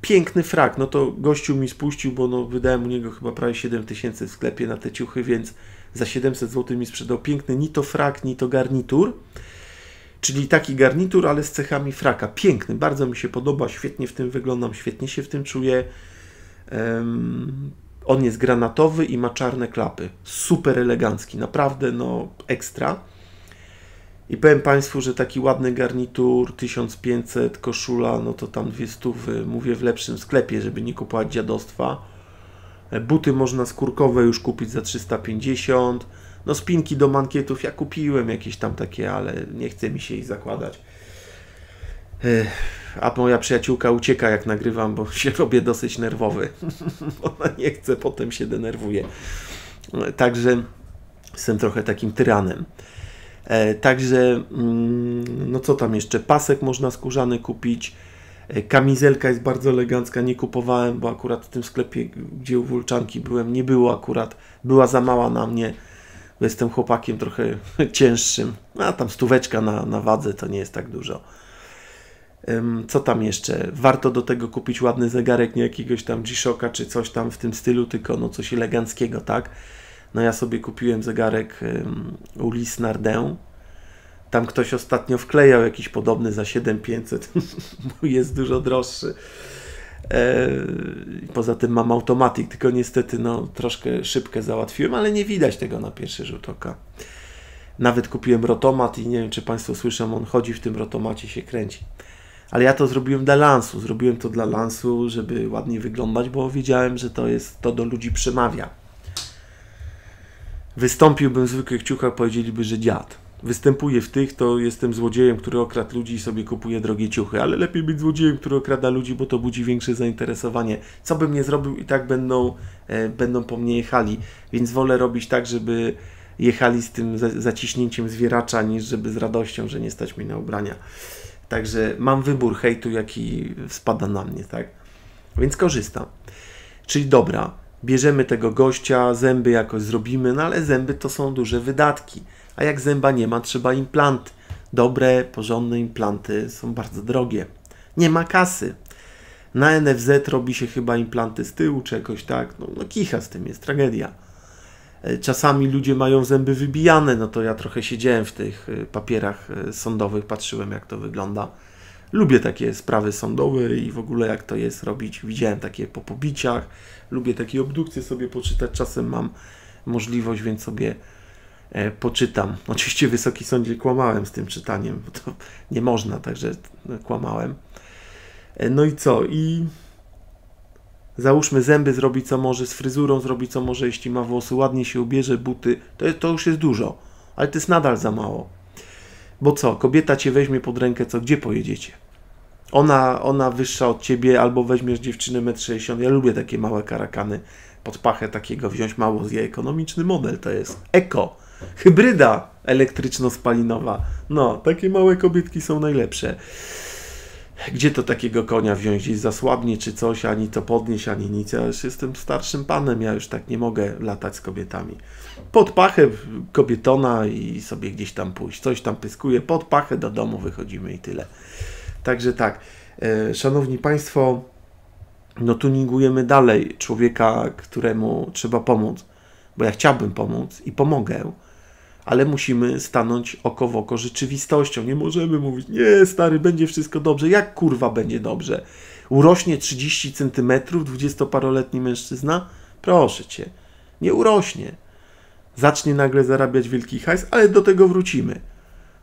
piękny frak. No to gościu mi spuścił, bo no, wydałem u niego chyba prawie 7 tysięcy w sklepie na te ciuchy, więc za 700 zł mi sprzedał piękny ni to frak, ni to garnitur. Czyli taki garnitur, ale z cechami fraka. Piękny, bardzo mi się podoba, świetnie w tym wyglądam, świetnie się w tym czuję. Um, on jest granatowy i ma czarne klapy. Super elegancki, naprawdę no ekstra. I powiem Państwu, że taki ładny garnitur, 1500, koszula, no to tam dwie stówy, mówię w lepszym sklepie, żeby nie kupować dziadostwa. Buty można skórkowe już kupić za 350. No spinki do mankietów ja kupiłem jakieś tam takie, ale nie chce mi się ich zakładać. A moja przyjaciółka ucieka jak nagrywam, bo się robię dosyć nerwowy. Ona nie chce, potem się denerwuje. Także jestem trochę takim tyranem. E, także, mm, no co tam jeszcze? Pasek można skórzany kupić. E, kamizelka jest bardzo elegancka, nie kupowałem, bo akurat w tym sklepie, gdzie u Wulczanki byłem, nie było akurat, była za mała na mnie, jestem chłopakiem trochę cięższym, a tam stóweczka na, na wadze to nie jest tak dużo. Co tam jeszcze? Warto do tego kupić ładny zegarek, nie jakiegoś tam G-Shocka czy coś tam w tym stylu, tylko no coś eleganckiego, tak? No ja sobie kupiłem zegarek u Lis Nardin. Tam ktoś ostatnio wklejał jakiś podobny za 7500. Mój jest dużo droższy. E, poza tym mam automatik, tylko niestety no, troszkę szybkę załatwiłem, ale nie widać tego na pierwszy rzut oka. Nawet kupiłem rotomat i nie wiem, czy Państwo słyszą, on chodzi w tym rotomacie, się kręci. Ale ja to zrobiłem dla lansu. Zrobiłem to dla lansu, żeby ładnie wyglądać, bo wiedziałem, że to jest to do ludzi przemawia. Wystąpiłbym w zwykłych ciuchach, powiedzieliby, że dziad. Występuję w tych, to jestem złodziejem, który okradł ludzi i sobie kupuje drogie ciuchy, ale lepiej być złodziejem, który okrada ludzi, bo to budzi większe zainteresowanie. Co bym nie zrobił i tak będą, e, będą po mnie jechali, więc wolę robić tak, żeby jechali z tym zaciśnięciem zwieracza, niż żeby z radością, że nie stać mi na ubrania. Także mam wybór hejtu, jaki spada na mnie, tak? Więc korzystam. Czyli dobra, bierzemy tego gościa, zęby jakoś zrobimy, no ale zęby to są duże wydatki. A jak zęba nie ma, trzeba implant. Dobre, porządne implanty są bardzo drogie. Nie ma kasy. Na NFZ robi się chyba implanty z tyłu czy jakoś tak. No, no kicha z tym jest, tragedia. E, czasami ludzie mają zęby wybijane, no to ja trochę siedziałem w tych e, papierach e, sądowych, patrzyłem jak to wygląda. Lubię takie sprawy sądowe i w ogóle jak to jest robić. Widziałem takie po pobiciach, lubię takie obdukcje sobie poczytać, czasem mam możliwość, więc sobie poczytam. Oczywiście Wysoki Sądzie kłamałem z tym czytaniem, bo to nie można, także kłamałem. No i co? I Załóżmy zęby zrobi co może, z fryzurą zrobi co może, jeśli ma włosy, ładnie się ubierze, buty, to, to już jest dużo, ale to jest nadal za mało. Bo co, kobieta cię weźmie pod rękę, co, gdzie pojedziecie? Ona, ona wyższa od ciebie, albo weźmiesz dziewczynę 1,60 m. Ja lubię takie małe karakany pod pachę takiego wziąć mało zje. Ekonomiczny model to jest. Eko. Hybryda elektryczno-spalinowa. No, takie małe kobietki są najlepsze gdzie to takiego konia wziąć, gdzieś zasłabnie czy coś, ani to podnieść, ani nic. Ja już jestem starszym panem, ja już tak nie mogę latać z kobietami. Pod pachę kobietona i sobie gdzieś tam pójść. Coś tam pyskuje, pod pachę do domu wychodzimy i tyle. Także tak, e, szanowni Państwo, no tuningujemy dalej człowieka, któremu trzeba pomóc, bo ja chciałbym pomóc i pomogę, ale musimy stanąć oko w oko rzeczywistością. Nie możemy mówić, nie, stary, będzie wszystko dobrze. Jak kurwa będzie dobrze? Urośnie 30 cm, dwudziestoparoletni mężczyzna? Proszę cię, nie urośnie. Zacznie nagle zarabiać wielki hajs, ale do tego wrócimy.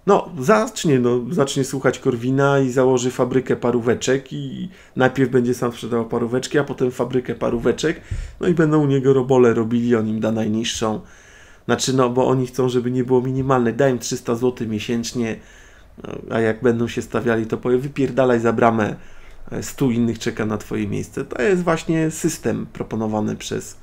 No, zacznie, no, zacznie słuchać Korwina i założy fabrykę paróweczek i najpierw będzie sam sprzedawał paróweczki, a potem fabrykę paróweczek, no i będą u niego robole robili, on im da najniższą znaczy, no bo oni chcą, żeby nie było minimalne. Daj im 300 zł miesięcznie, a jak będą się stawiali, to powie wypierdalaj za bramę, 100 e, innych czeka na Twoje miejsce. To jest właśnie system proponowany przez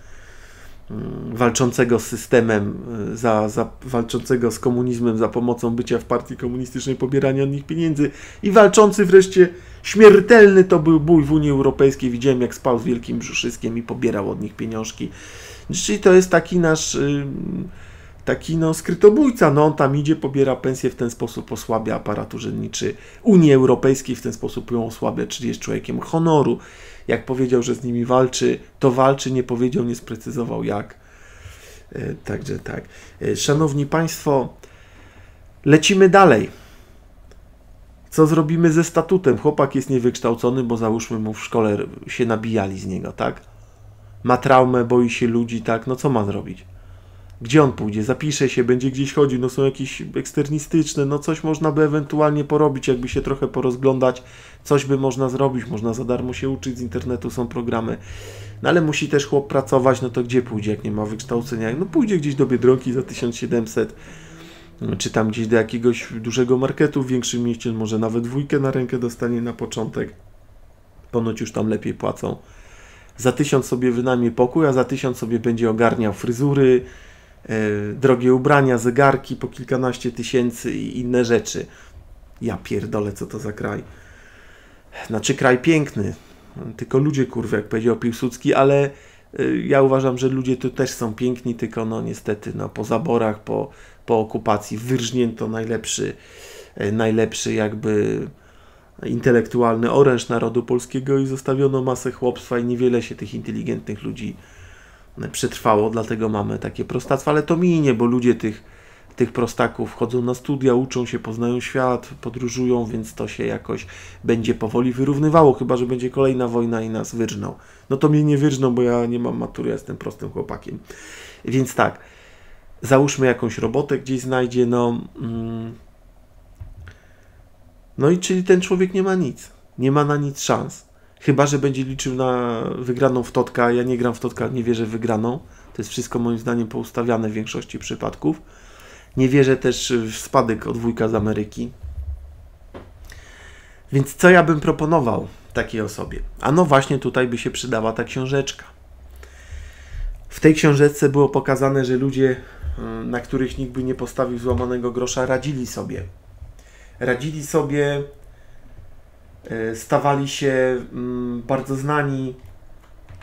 mm, walczącego z systemem, e, za, za, walczącego z komunizmem za pomocą bycia w partii komunistycznej, pobierania od nich pieniędzy i walczący wreszcie śmiertelny to był bój w Unii Europejskiej. Widziałem jak spał z Wielkim Brzuszyskiem i pobierał od nich pieniążki. Czyli to jest taki nasz taki no skrytobójca, no on tam idzie, pobiera pensję, w ten sposób osłabia aparat urzędniczy Unii Europejskiej, w ten sposób ją osłabia, czyli jest człowiekiem honoru. Jak powiedział, że z nimi walczy, to walczy, nie powiedział, nie sprecyzował jak. E, także tak. E, szanowni Państwo, lecimy dalej. Co zrobimy ze statutem? Chłopak jest niewykształcony, bo załóżmy mu w szkole się nabijali z niego, tak? Ma traumę, boi się ludzi, tak, no co ma zrobić? Gdzie on pójdzie? Zapisze się, będzie gdzieś chodził, no są jakieś eksternistyczne, no coś można by ewentualnie porobić, jakby się trochę porozglądać, coś by można zrobić, można za darmo się uczyć, z internetu są programy, no ale musi też chłop pracować, no to gdzie pójdzie, jak nie ma wykształcenia? No pójdzie gdzieś do Biedronki za 1700, czy tam gdzieś do jakiegoś dużego marketu w większym mieście, może nawet dwójkę na rękę dostanie na początek, ponoć już tam lepiej płacą Za tysiąc sobie wynajmie pokój, a za tysiąc sobie będzie ogarniał fryzury, e, drogie ubrania, zegarki po kilkanaście tysięcy i inne rzeczy. Ja pierdolę, co to za kraj. Znaczy kraj piękny, tylko ludzie kurwa, jak powiedział Piłsudski, ale y, ja uważam, że ludzie tu też są piękni, tylko no niestety no, po zaborach, po, po okupacji wyrżnięto najlepszy, y, najlepszy jakby intelektualny oręż narodu polskiego i zostawiono masę chłopstwa i niewiele się tych inteligentnych ludzi y, przetrwało, dlatego mamy takie prostactwo, ale to minie, bo ludzie tych tych prostaków chodzą na studia, uczą się, poznają świat, podróżują, więc to się jakoś będzie powoli wyrównywało, chyba że będzie kolejna wojna i nas wyrżną. No to mnie nie wyrżną, bo ja nie mam matury, ja jestem prostym chłopakiem. Więc tak, załóżmy jakąś robotę gdzieś znajdzie, no... Mm, no i czyli ten człowiek nie ma nic. Nie ma na nic szans. Chyba, że będzie liczył na wygraną w totka. Ja nie gram w totka, nie wierzę w wygraną. To jest wszystko moim zdaniem poustawiane w większości przypadków nie wierzę też w spadek od wujka z Ameryki. Więc co ja bym proponował takiej osobie? A no właśnie tutaj by się przydała ta książeczka. W tej książeczce było pokazane, że ludzie, mm, na których nikt by nie postawił złamanego grosza, radzili sobie. Radzili sobie, e, stawali się mm, bardzo znani,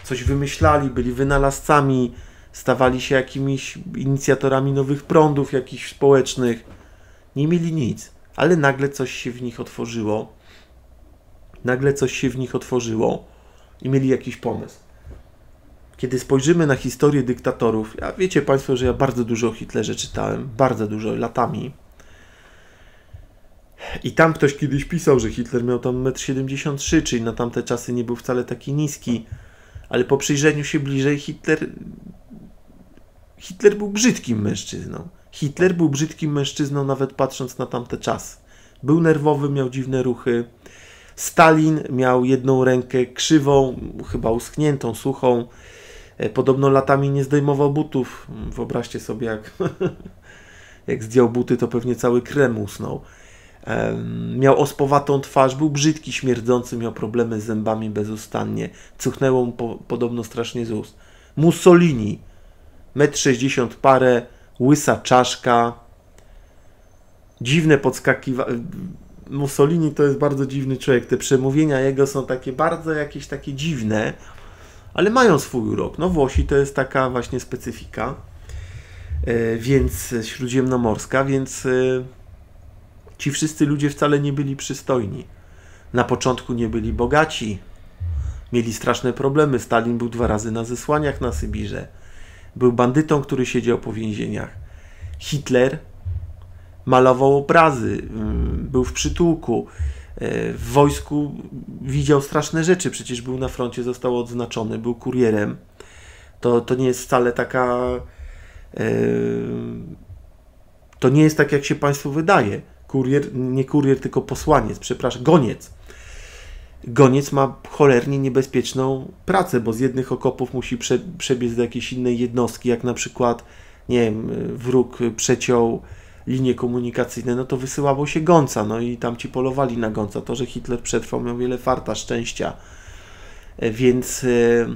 coś wymyślali, byli wynalazcami, stawali się jakimiś inicjatorami nowych prądów jakichś społecznych. Nie mieli nic, ale nagle coś się w nich otworzyło. Nagle coś się w nich otworzyło i mieli jakiś pomysł. Kiedy spojrzymy na historię dyktatorów, ja wiecie Państwo, że ja bardzo dużo o Hitlerze czytałem, bardzo dużo, latami. I tam ktoś kiedyś pisał, że Hitler miał tam 1,73 m, czyli na tamte czasy nie był wcale taki niski. Ale po przyjrzeniu się bliżej, Hitler Hitler był brzydkim mężczyzną. Hitler był brzydkim mężczyzną, nawet patrząc na tamte czasy. Był nerwowy, miał dziwne ruchy. Stalin miał jedną rękę krzywą, chyba uschniętą, suchą. E, podobno latami nie zdejmował butów. Wyobraźcie sobie, jak, jak zdjął buty, to pewnie cały krem usnął. Miał ospowatą twarz, był brzydki, śmierdzący, miał problemy z zębami bezustannie. Cuchnęło mu po, podobno strasznie z ust. Mussolini 1,60 m parę, łysa czaszka, dziwne podskakiwanie. Mussolini to jest bardzo dziwny człowiek. Te przemówienia jego są takie bardzo jakieś takie dziwne, ale mają swój urok. No Włosi to jest taka właśnie specyfika, e, więc śródziemnomorska, więc e, ci wszyscy ludzie wcale nie byli przystojni. Na początku nie byli bogaci. Mieli straszne problemy. Stalin był dwa razy na zesłaniach na Sybirze. Był bandytą, który siedział po więzieniach. Hitler malował obrazy, mm, był w przytułku. E, w wojsku widział straszne rzeczy, przecież był na froncie, został odznaczony, był kurierem. To, to nie jest wcale taka. E, to nie jest tak, jak się Państwu wydaje. Kurier, nie kurier, tylko posłaniec, przepraszam, goniec. Goniec ma cholernie niebezpieczną pracę, bo z jednych okopów musi prze, przebiec do jakiejś innej jednostki, jak na przykład, nie wiem, wróg przeciął linie komunikacyjne, no to wysyłało się gąca, no i tam ci polowali na gąca. To, że Hitler przetrwał, miał wiele farta, szczęścia, e, więc... E,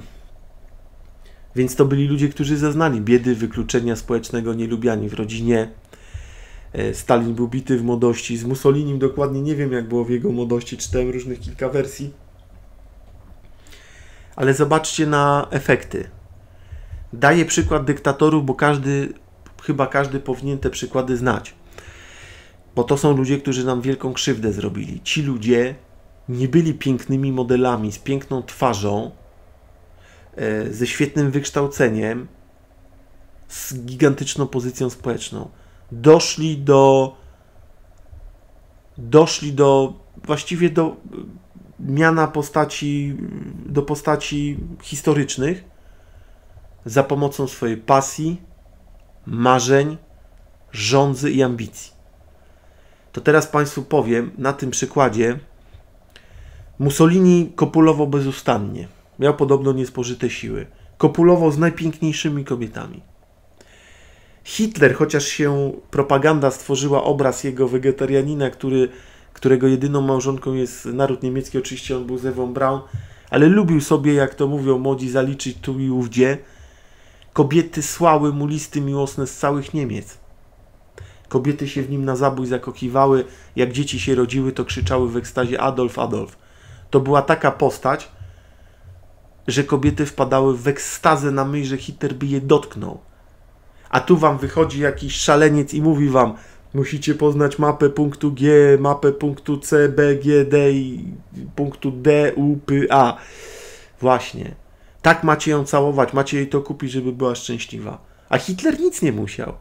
więc to byli ludzie, którzy zaznali biedy, wykluczenia społecznego, nielubiani w rodzinie, Stalin był bity w młodości, z Mussolinim dokładnie nie wiem jak było w jego młodości, czytałem różnych kilka wersji. Ale zobaczcie na efekty. Daję przykład dyktatorów, bo każdy, chyba każdy powinien te przykłady znać. Bo to są ludzie, którzy nam wielką krzywdę zrobili. Ci ludzie nie byli pięknymi modelami, z piękną twarzą, e, ze świetnym wykształceniem, z gigantyczną pozycją społeczną doszli do doszli do właściwie do miana postaci do postaci historycznych za pomocą swojej pasji, marzeń, żądzy i ambicji. To teraz Państwu powiem na tym przykładzie. Mussolini kopulował bezustannie. Miał podobno niespożyte siły. Kopulował z najpiękniejszymi kobietami. Hitler, chociaż się propaganda stworzyła obraz jego wegetarianina, który, którego jedyną małżonką jest naród niemiecki, oczywiście on był z Ewą Braun, ale lubił sobie, jak to mówią młodzi, zaliczyć tu i ówdzie. Kobiety słały mu listy miłosne z całych Niemiec. Kobiety się w nim na zabój zakokiwały. Jak dzieci się rodziły, to krzyczały w ekstazie Adolf, Adolf. To była taka postać, że kobiety wpadały w ekstazę na myśl, że Hitler by je dotknął. A tu wam wychodzi jakiś szaleniec i mówi wam, musicie poznać mapę punktu G, mapę punktu C, B, G, D i punktu D, U, P, A. Właśnie. Tak macie ją całować, macie jej to kupić, żeby była szczęśliwa. A Hitler nic nie musiał.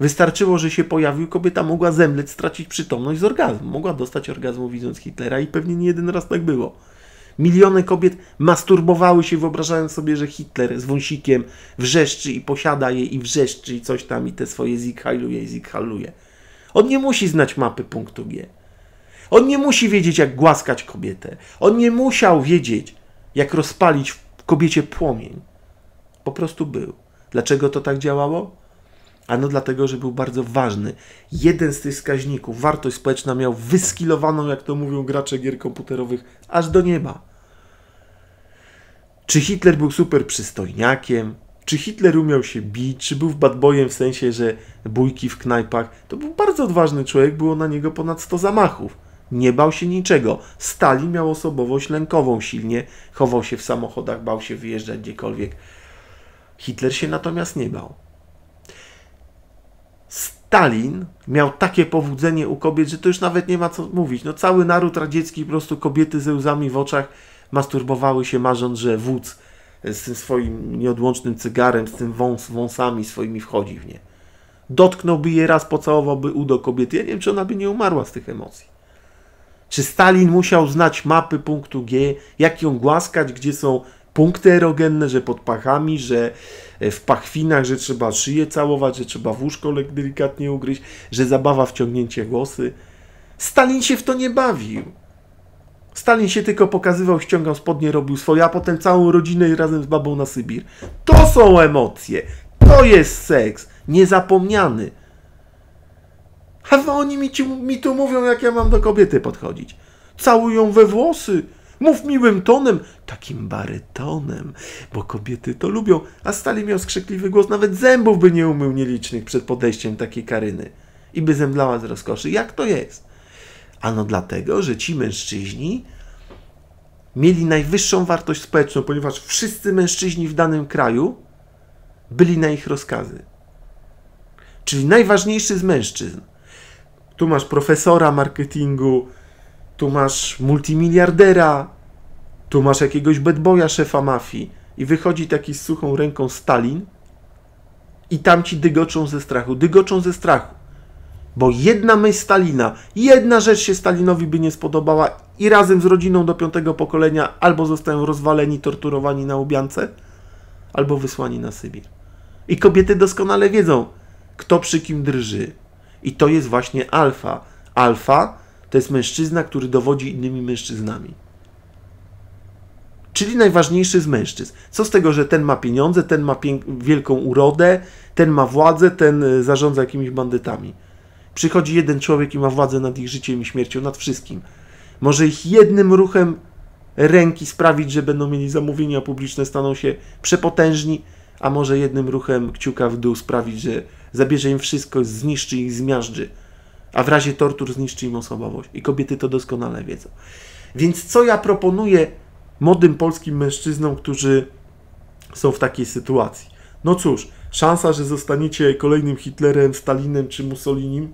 Wystarczyło, że się pojawił, kobieta mogła zemleć, stracić przytomność z orgazmu. Mogła dostać orgazmu widząc Hitlera i pewnie nie jeden raz tak było. Miliony kobiet masturbowały się, wyobrażając sobie, że Hitler z wąsikiem wrzeszczy i posiada je i wrzeszczy i coś tam i te swoje zighajluje i zighalluje. On nie musi znać mapy punktu G. On nie musi wiedzieć, jak głaskać kobietę. On nie musiał wiedzieć, jak rozpalić w kobiecie płomień. Po prostu był. Dlaczego to tak działało? Ano dlatego, że był bardzo ważny. Jeden z tych wskaźników, wartość społeczna, miał wyskilowaną, jak to mówią gracze gier komputerowych, aż do nieba. Czy Hitler był super przystojniakiem? Czy Hitler umiał się bić? Czy był bad boyem w sensie, że bójki w knajpach? To był bardzo odważny człowiek, było na niego ponad 100 zamachów. Nie bał się niczego. Stalin miał osobowość lękową silnie, chował się w samochodach, bał się wyjeżdżać gdziekolwiek. Hitler się natomiast nie bał. Stalin miał takie powodzenie u kobiet, że to już nawet nie ma co mówić. No cały naród radziecki, po prostu kobiety ze łzami w oczach masturbowały się marząc, że wódz z tym swoim nieodłącznym cygarem, z tym wąs, wąsami swoimi wchodzi w nie. Dotknąłby je raz, pocałowałby udo kobiety. Ja nie wiem, czy ona by nie umarła z tych emocji. Czy Stalin musiał znać mapy punktu G, jak ją głaskać, gdzie są punkty erogenne, że pod pachami, że e, w pachwinach, że trzeba szyję całować, że trzeba w łóżko delikatnie ugryźć, że zabawa wciągnięcie włosy. Stalin się w to nie bawił. Stalin się tylko pokazywał, ściągał spodnie, robił swoje, a potem całą rodzinę razem z babą na Sybir. To są emocje. To jest seks. Niezapomniany. A oni mi, ci, mi tu mówią, jak ja mam do kobiety podchodzić. Całują we włosy. Mów miłym tonem, takim barytonem, bo kobiety to lubią. A Stalin miał skrzykliwy głos, nawet zębów by nie umył nielicznych przed podejściem takiej Karyny. I by zemdlała z rozkoszy. Jak to jest? Ano dlatego, że ci mężczyźni mieli najwyższą wartość społeczną, ponieważ wszyscy mężczyźni w danym kraju byli na ich rozkazy. Czyli najważniejszy z mężczyzn. Tu masz profesora marketingu, tu masz multimiliardera, tu masz jakiegoś bedboja szefa mafii i wychodzi taki z suchą ręką Stalin i tam ci dygoczą ze strachu, dygoczą ze strachu. Bo jedna myśl Stalina, jedna rzecz się Stalinowi by nie spodobała i razem z rodziną do piątego pokolenia albo zostają rozwaleni, torturowani na Ubiance, albo wysłani na Sybir. I kobiety doskonale wiedzą, kto przy kim drży. I to jest właśnie alfa. Alfa to jest mężczyzna, który dowodzi innymi mężczyznami. Czyli najważniejszy z mężczyzn. Co z tego, że ten ma pieniądze, ten ma wielką urodę, ten ma władzę, ten e, zarządza jakimiś bandytami. Przychodzi jeden człowiek i ma władzę nad ich życiem i śmiercią, nad wszystkim. Może ich jednym ruchem ręki sprawić, że będą mieli zamówienia publiczne, staną się przepotężni, a może jednym ruchem kciuka w dół sprawić, że zabierze im wszystko, zniszczy ich, zmiażdży, a w razie tortur zniszczy im osobowość. I kobiety to doskonale wiedzą. Więc co ja proponuję młodym polskim mężczyznom, którzy są w takiej sytuacji? No cóż, szansa, że zostaniecie kolejnym Hitlerem, Stalinem czy Mussolinim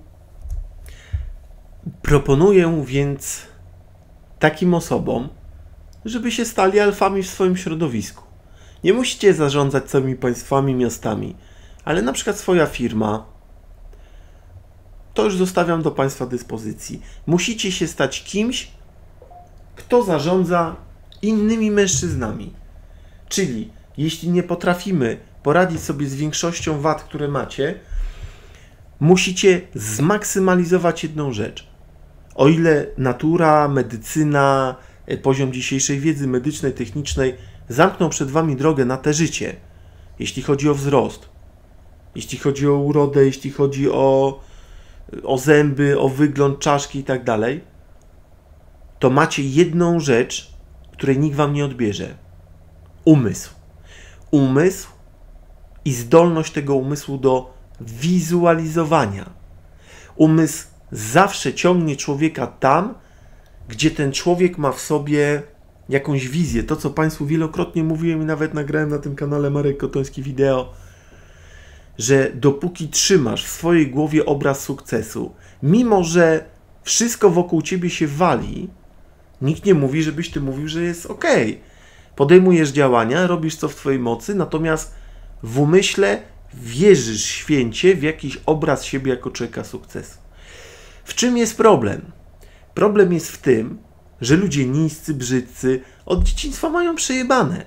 Proponuję więc takim osobom, żeby się stali alfami w swoim środowisku. Nie musicie zarządzać całymi państwami, miastami, ale na przykład swoja firma, to już zostawiam do Państwa dyspozycji. Musicie się stać kimś, kto zarządza innymi mężczyznami. Czyli jeśli nie potrafimy poradzić sobie z większością wad, które macie, musicie zmaksymalizować jedną rzecz. O ile natura, medycyna, e, poziom dzisiejszej wiedzy medycznej, technicznej zamkną przed Wami drogę na te życie, jeśli chodzi o wzrost, jeśli chodzi o urodę, jeśli chodzi o, o zęby, o wygląd czaszki i tak dalej, to macie jedną rzecz, której nikt wam nie odbierze. Umysł. Umysł i zdolność tego umysłu do wizualizowania. Umysł zawsze ciągnie człowieka tam, gdzie ten człowiek ma w sobie jakąś wizję. To, co Państwu wielokrotnie mówiłem i nawet nagrałem na tym kanale Marek Kotoński wideo, że dopóki trzymasz w swojej głowie obraz sukcesu, mimo że wszystko wokół ciebie się wali, nikt nie mówi, żebyś ty mówił, że jest ok. Podejmujesz działania, robisz co w twojej mocy, natomiast w umyśle wierzysz święcie w jakiś obraz siebie jako człowieka sukcesu. W czym jest problem? Problem jest w tym, że ludzie niscy, brzydcy od dzieciństwa mają przejebane.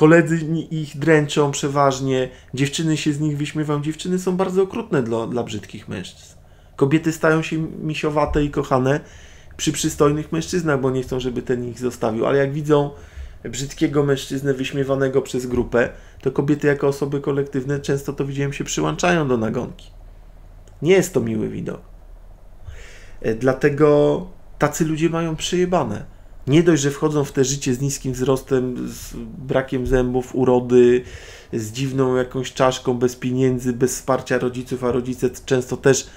Koledzy ich dręczą przeważnie, dziewczyny się z nich wyśmiewają. Dziewczyny są bardzo okrutne dla, dla brzydkich mężczyzn. Kobiety stają się misiowate i kochane przy przystojnych mężczyznach, bo nie chcą, żeby ten ich zostawił. Ale jak widzą brzydkiego mężczyznę wyśmiewanego przez grupę, to kobiety jako osoby kolektywne często to widziałem się przyłączają do nagonki. Nie jest to miły widok. E, dlatego tacy ludzie mają przejebane. Nie dość, że wchodzą w te życie z niskim wzrostem, z brakiem zębów, urody, z dziwną jakąś czaszką, bez pieniędzy, bez wsparcia rodziców, a rodzice często też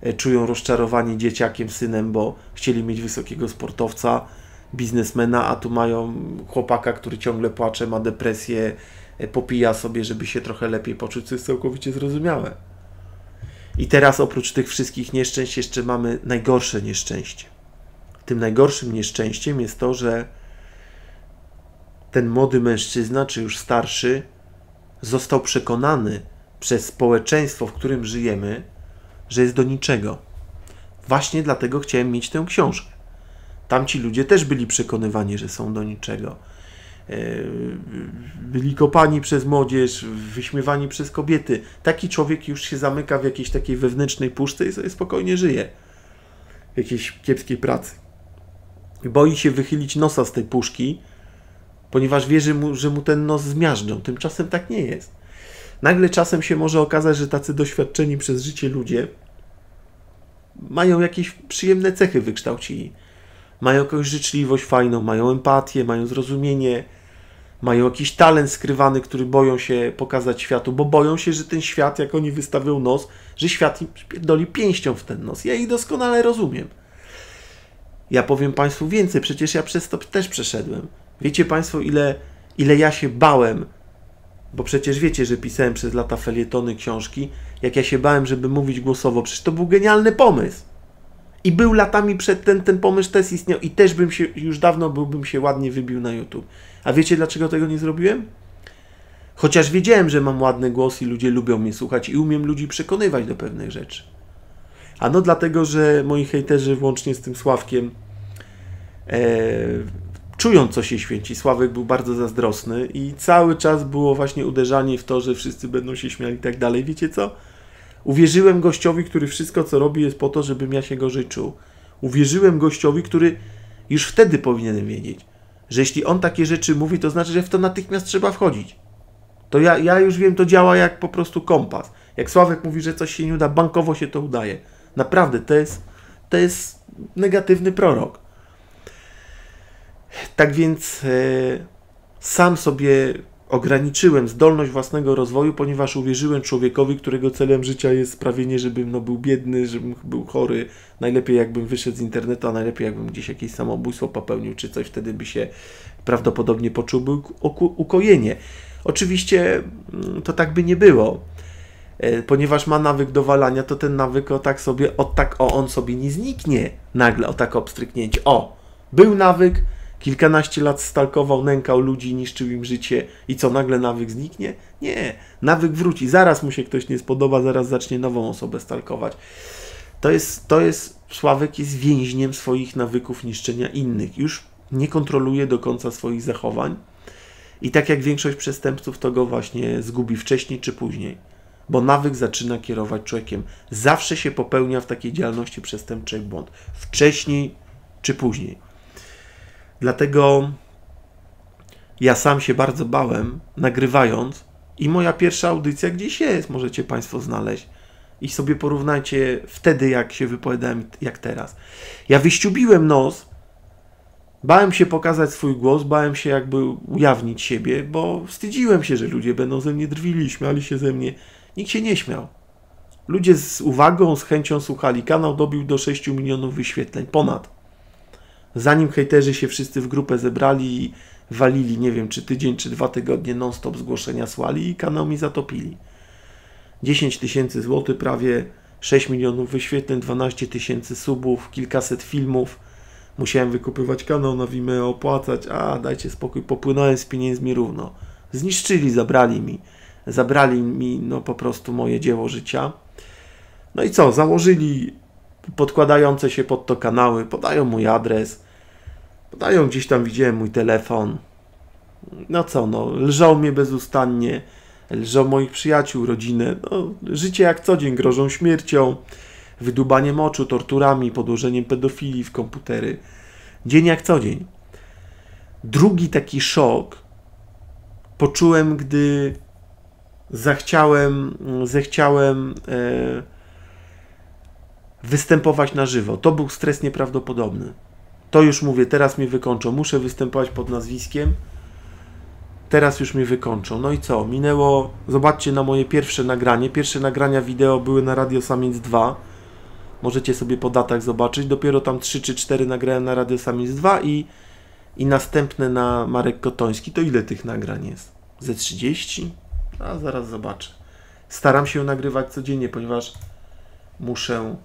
e, czują rozczarowanie dzieciakiem, synem, bo chcieli mieć wysokiego sportowca, biznesmena, a tu mają chłopaka, który ciągle płacze, ma depresję, e, popija sobie, żeby się trochę lepiej poczuć, co jest całkowicie zrozumiałe. I teraz oprócz tych wszystkich nieszczęść jeszcze mamy najgorsze nieszczęście. Tym najgorszym nieszczęściem jest to, że ten młody mężczyzna, czy już starszy, został przekonany przez społeczeństwo, w którym żyjemy, że jest do niczego. Właśnie dlatego chciałem mieć tę książkę. Tamci ludzie też byli przekonywani, że są do niczego. E, byli kopani przez młodzież, wyśmiewani przez kobiety. Taki człowiek już się zamyka w jakiejś takiej wewnętrznej puszce i sobie spokojnie żyje. W jakiejś kiepskiej pracy. Boi się wychylić nosa z tej puszki, ponieważ wierzy mu, że mu ten nos zmiażdżą. Tymczasem tak nie jest. Nagle czasem się może okazać, że tacy doświadczeni przez życie ludzie mają jakieś przyjemne cechy wykształcili. Mają jakąś życzliwość fajną, mają empatię, mają zrozumienie, mają jakiś talent skrywany, który boją się pokazać światu, bo boją się, że ten świat, jak oni wystawią nos, że świat im doli pięścią w ten nos. Ja ich doskonale rozumiem. Ja powiem Państwu więcej, przecież ja przez to też przeszedłem. Wiecie Państwo, ile, ile ja się bałem, bo przecież wiecie, że pisałem przez lata felietony, książki, jak ja się bałem, żeby mówić głosowo, przecież to był genialny pomysł. I był latami przed ten, ten pomysł też istniał i też bym się, już dawno byłbym się ładnie wybił na YouTube. A wiecie, dlaczego tego nie zrobiłem? Chociaż wiedziałem, że mam ładny głos i ludzie lubią mnie słuchać i umiem ludzi przekonywać do pewnych rzeczy. Ano dlatego, że moi hejterzy, włącznie z tym Sławkiem, e, czują, co się święci. Sławek był bardzo zazdrosny i cały czas było właśnie uderzanie w to, że wszyscy będą się śmiali i tak dalej. Wiecie co? Uwierzyłem gościowi, który wszystko, co robi, jest po to, żebym ja się gorzej czuł. Uwierzyłem gościowi, który już wtedy powinien wiedzieć, że jeśli on takie rzeczy mówi, to znaczy, że w to natychmiast trzeba wchodzić. To ja, ja już wiem, to działa jak po prostu kompas. Jak Sławek mówi, że coś się nie uda, bankowo się to udaje. Naprawdę, to jest, to jest negatywny prorok. Tak więc e, sam sobie ograniczyłem zdolność własnego rozwoju, ponieważ uwierzyłem człowiekowi, którego celem życia jest sprawienie, żebym no, był biedny, żebym był chory. Najlepiej jakbym wyszedł z internetu, a najlepiej jakbym gdzieś jakieś samobójstwo popełnił, czy coś, wtedy by się prawdopodobnie poczułby ukojenie. Oczywiście mm, to tak by nie było. E, ponieważ ma nawyk do walania, to ten nawyk o tak sobie, o tak, o on sobie nie zniknie nagle, o tak obstryknięcie. O, był nawyk, kilkanaście lat stalkował, nękał ludzi, niszczył im życie i co, nagle nawyk zniknie? Nie, nawyk wróci, zaraz mu się ktoś nie spodoba, zaraz zacznie nową osobę stalkować. To jest, to jest, Sławek jest więźniem swoich nawyków niszczenia innych. Już nie kontroluje do końca swoich zachowań i tak jak większość przestępców, to go właśnie zgubi wcześniej czy później bo nawyk zaczyna kierować człowiekiem. Zawsze się popełnia w takiej działalności przestępczej błąd. Wcześniej czy później. Dlatego ja sam się bardzo bałem, nagrywając, i moja pierwsza audycja gdzieś jest, możecie Państwo znaleźć. I sobie porównajcie wtedy, jak się wypowiadałem, jak teraz. Ja wyściubiłem nos Bałem się pokazać swój głos, bałem się jakby ujawnić siebie, bo wstydziłem się, że ludzie będą ze mnie drwili, śmiali się ze mnie. Nikt się nie śmiał. Ludzie z uwagą, z chęcią słuchali. Kanał dobił do 6 milionów wyświetleń, ponad. Zanim hejterzy się wszyscy w grupę zebrali i walili, nie wiem, czy tydzień, czy dwa tygodnie non-stop zgłoszenia słali i kanał mi zatopili. 10 tysięcy złotych, prawie 6 milionów wyświetleń, 12 tysięcy subów, kilkaset filmów. Musiałem wykupywać kanał na Vimeo, opłacać, a dajcie spokój, popłynąłem z pieniędzmi równo. Zniszczyli, zabrali mi, zabrali mi no po prostu moje dzieło życia. No i co, założyli podkładające się pod to kanały, podają mój adres, podają gdzieś tam, widziałem mój telefon. No co, no, lżą mnie bezustannie, lżą moich przyjaciół, rodzinę. No, życie jak co dzień, grożą śmiercią, wydubaniem oczu, torturami, podłożeniem pedofilii w komputery. Dzień jak co dzień. Drugi taki szok poczułem, gdy zachciałem, zechciałem e, występować na żywo. To był stres nieprawdopodobny. To już mówię, teraz mnie wykończą. Muszę występować pod nazwiskiem. Teraz już mnie wykończą. No i co? Minęło. Zobaczcie na moje pierwsze nagranie. Pierwsze nagrania wideo były na Radio Samiec 2. Możecie sobie po datach zobaczyć. Dopiero tam 3 czy 4 nagrałem na Radio Samiec 2 i, i następne na Marek Kotoński. To ile tych nagrań jest? Ze 30? A zaraz zobaczę. Staram się nagrywać codziennie, ponieważ muszę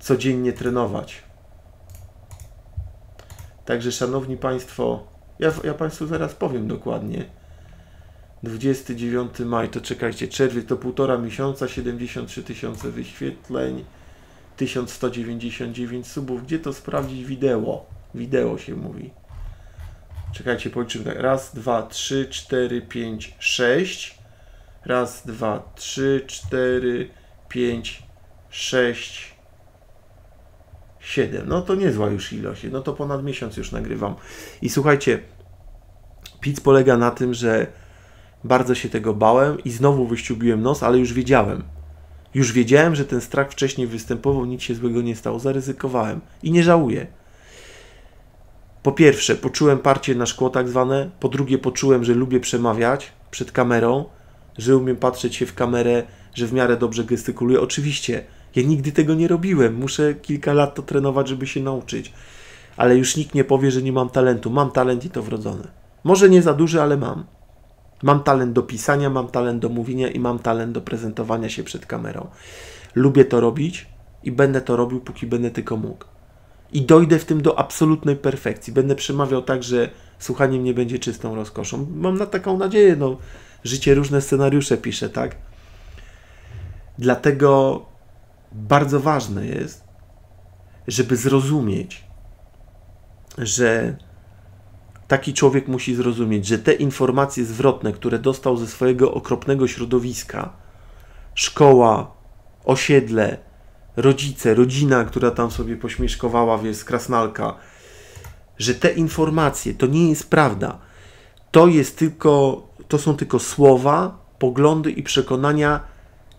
codziennie trenować. Także, szanowni Państwo, ja, ja Państwu zaraz powiem dokładnie. 29 maj, to czekajcie, czerwiec to półtora miesiąca, 73 tysiące wyświetleń, 1199 subów. Gdzie to sprawdzić? Wideo. Wideo się mówi. Czekajcie, policzymy tak. Raz, dwa, trzy, cztery, pięć, sześć. Raz, dwa, trzy, cztery, pięć, sześć, 7. No to niezła już ilość. No to ponad miesiąc już nagrywam. I słuchajcie, pic polega na tym, że bardzo się tego bałem i znowu wyściubiłem nos, ale już wiedziałem. Już wiedziałem, że ten strach wcześniej występował, nic się złego nie stało, zaryzykowałem i nie żałuję. Po pierwsze, poczułem parcie na szkło tak zwane, po drugie, poczułem, że lubię przemawiać przed kamerą, że umiem patrzeć się w kamerę, że w miarę dobrze gestykuluję. Oczywiście, ja nigdy tego nie robiłem. Muszę kilka lat to trenować, żeby się nauczyć. Ale już nikt nie powie, że nie mam talentu. Mam talent i to wrodzony. Może nie za duży, ale mam. Mam talent do pisania, mam talent do mówienia i mam talent do prezentowania się przed kamerą. Lubię to robić i będę to robił, póki będę tylko mógł. I dojdę w tym do absolutnej perfekcji. Będę przemawiał tak, że słuchanie mnie będzie czystą rozkoszą. Mam na taką nadzieję, no. Życie różne scenariusze pisze, tak? Dlatego bardzo ważne jest, żeby zrozumieć, że taki człowiek musi zrozumieć, że te informacje zwrotne, które dostał ze swojego okropnego środowiska, szkoła, osiedle, rodzice, rodzina, która tam sobie pośmieszkowała, jest krasnalka, że te informacje to nie jest prawda. To jest tylko, to są tylko słowa, poglądy i przekonania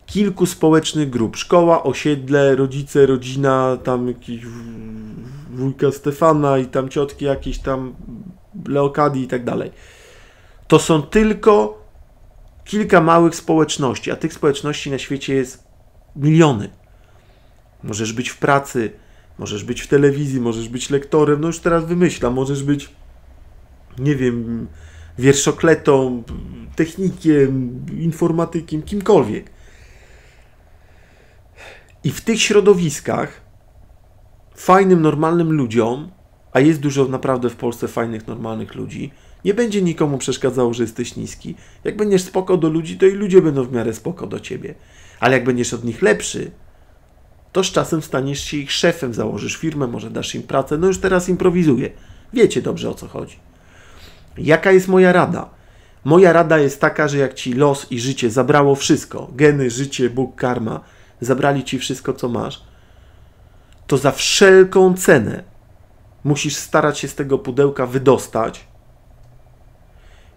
kilku społecznych grup. Szkoła, osiedle, rodzice, rodzina, tam jakiś wujka Stefana i tam ciotki jakieś tam Leokadii i tak dalej. To są tylko kilka małych społeczności, a tych społeczności na świecie jest miliony. Możesz być w pracy, możesz być w telewizji, możesz być lektorem, no już teraz wymyślam, możesz być, nie wiem, wierszokletą, technikiem, informatykiem, kimkolwiek. I w tych środowiskach fajnym, normalnym ludziom, a jest dużo naprawdę w Polsce fajnych, normalnych ludzi, nie będzie nikomu przeszkadzało, że jesteś niski. Jak będziesz spoko do ludzi, to i ludzie będą w miarę spoko do ciebie. Ale jak będziesz od nich lepszy, to z czasem staniesz się ich szefem, założysz firmę, może dasz im pracę. No już teraz improwizuję. Wiecie dobrze o co chodzi. Jaka jest moja rada? Moja rada jest taka, że jak ci los i życie zabrało wszystko, geny, życie, Bóg, karma, zabrali ci wszystko, co masz, to za wszelką cenę musisz starać się z tego pudełka wydostać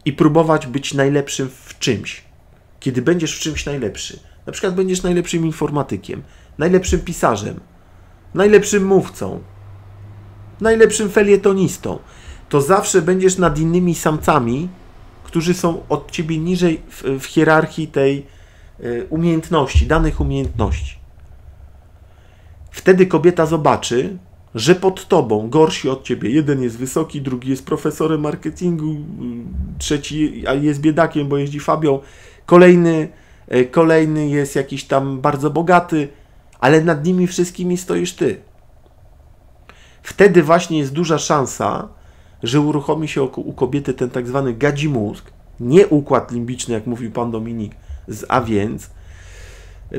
i próbować być najlepszym w czymś. Kiedy będziesz w czymś najlepszy, na przykład będziesz najlepszym informatykiem, najlepszym pisarzem, najlepszym mówcą, najlepszym felietonistą, to zawsze będziesz nad innymi samcami, którzy są od ciebie niżej w, w hierarchii tej y, umiejętności, danych umiejętności. Wtedy kobieta zobaczy, że pod tobą gorsi od ciebie. Jeden jest wysoki, drugi jest profesorem marketingu, trzeci jest biedakiem, bo jeździ Fabią, kolejny, e, kolejny jest jakiś tam bardzo bogaty, ale nad nimi wszystkimi stoisz ty. Wtedy właśnie jest duża szansa, że uruchomi się u kobiety ten tak zwany gadzi mózg, nie układ limbiczny, jak mówił pan Dominik, a więc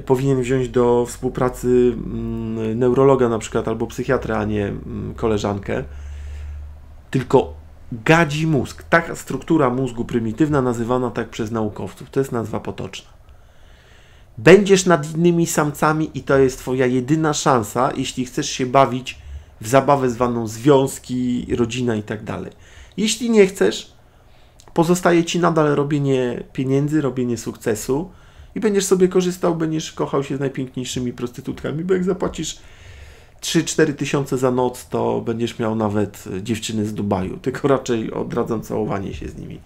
powinien wziąć do współpracy mm, neurologa na przykład albo psychiatra, a nie mm, koleżankę. Tylko gadzi mózg. Taka struktura mózgu prymitywna nazywana tak przez naukowców. To jest nazwa potoczna. Będziesz nad innymi samcami i to jest Twoja jedyna szansa, jeśli chcesz się bawić w zabawę zwaną związki, rodzina i tak. Jeśli nie chcesz, pozostaje Ci nadal robienie pieniędzy, robienie sukcesu, i będziesz sobie korzystał, będziesz kochał się z najpiękniejszymi prostytutkami, bo jak zapłacisz 3-4 tysiące za noc, to będziesz miał nawet dziewczyny z Dubaju. Tylko raczej odradzam całowanie się z nimi,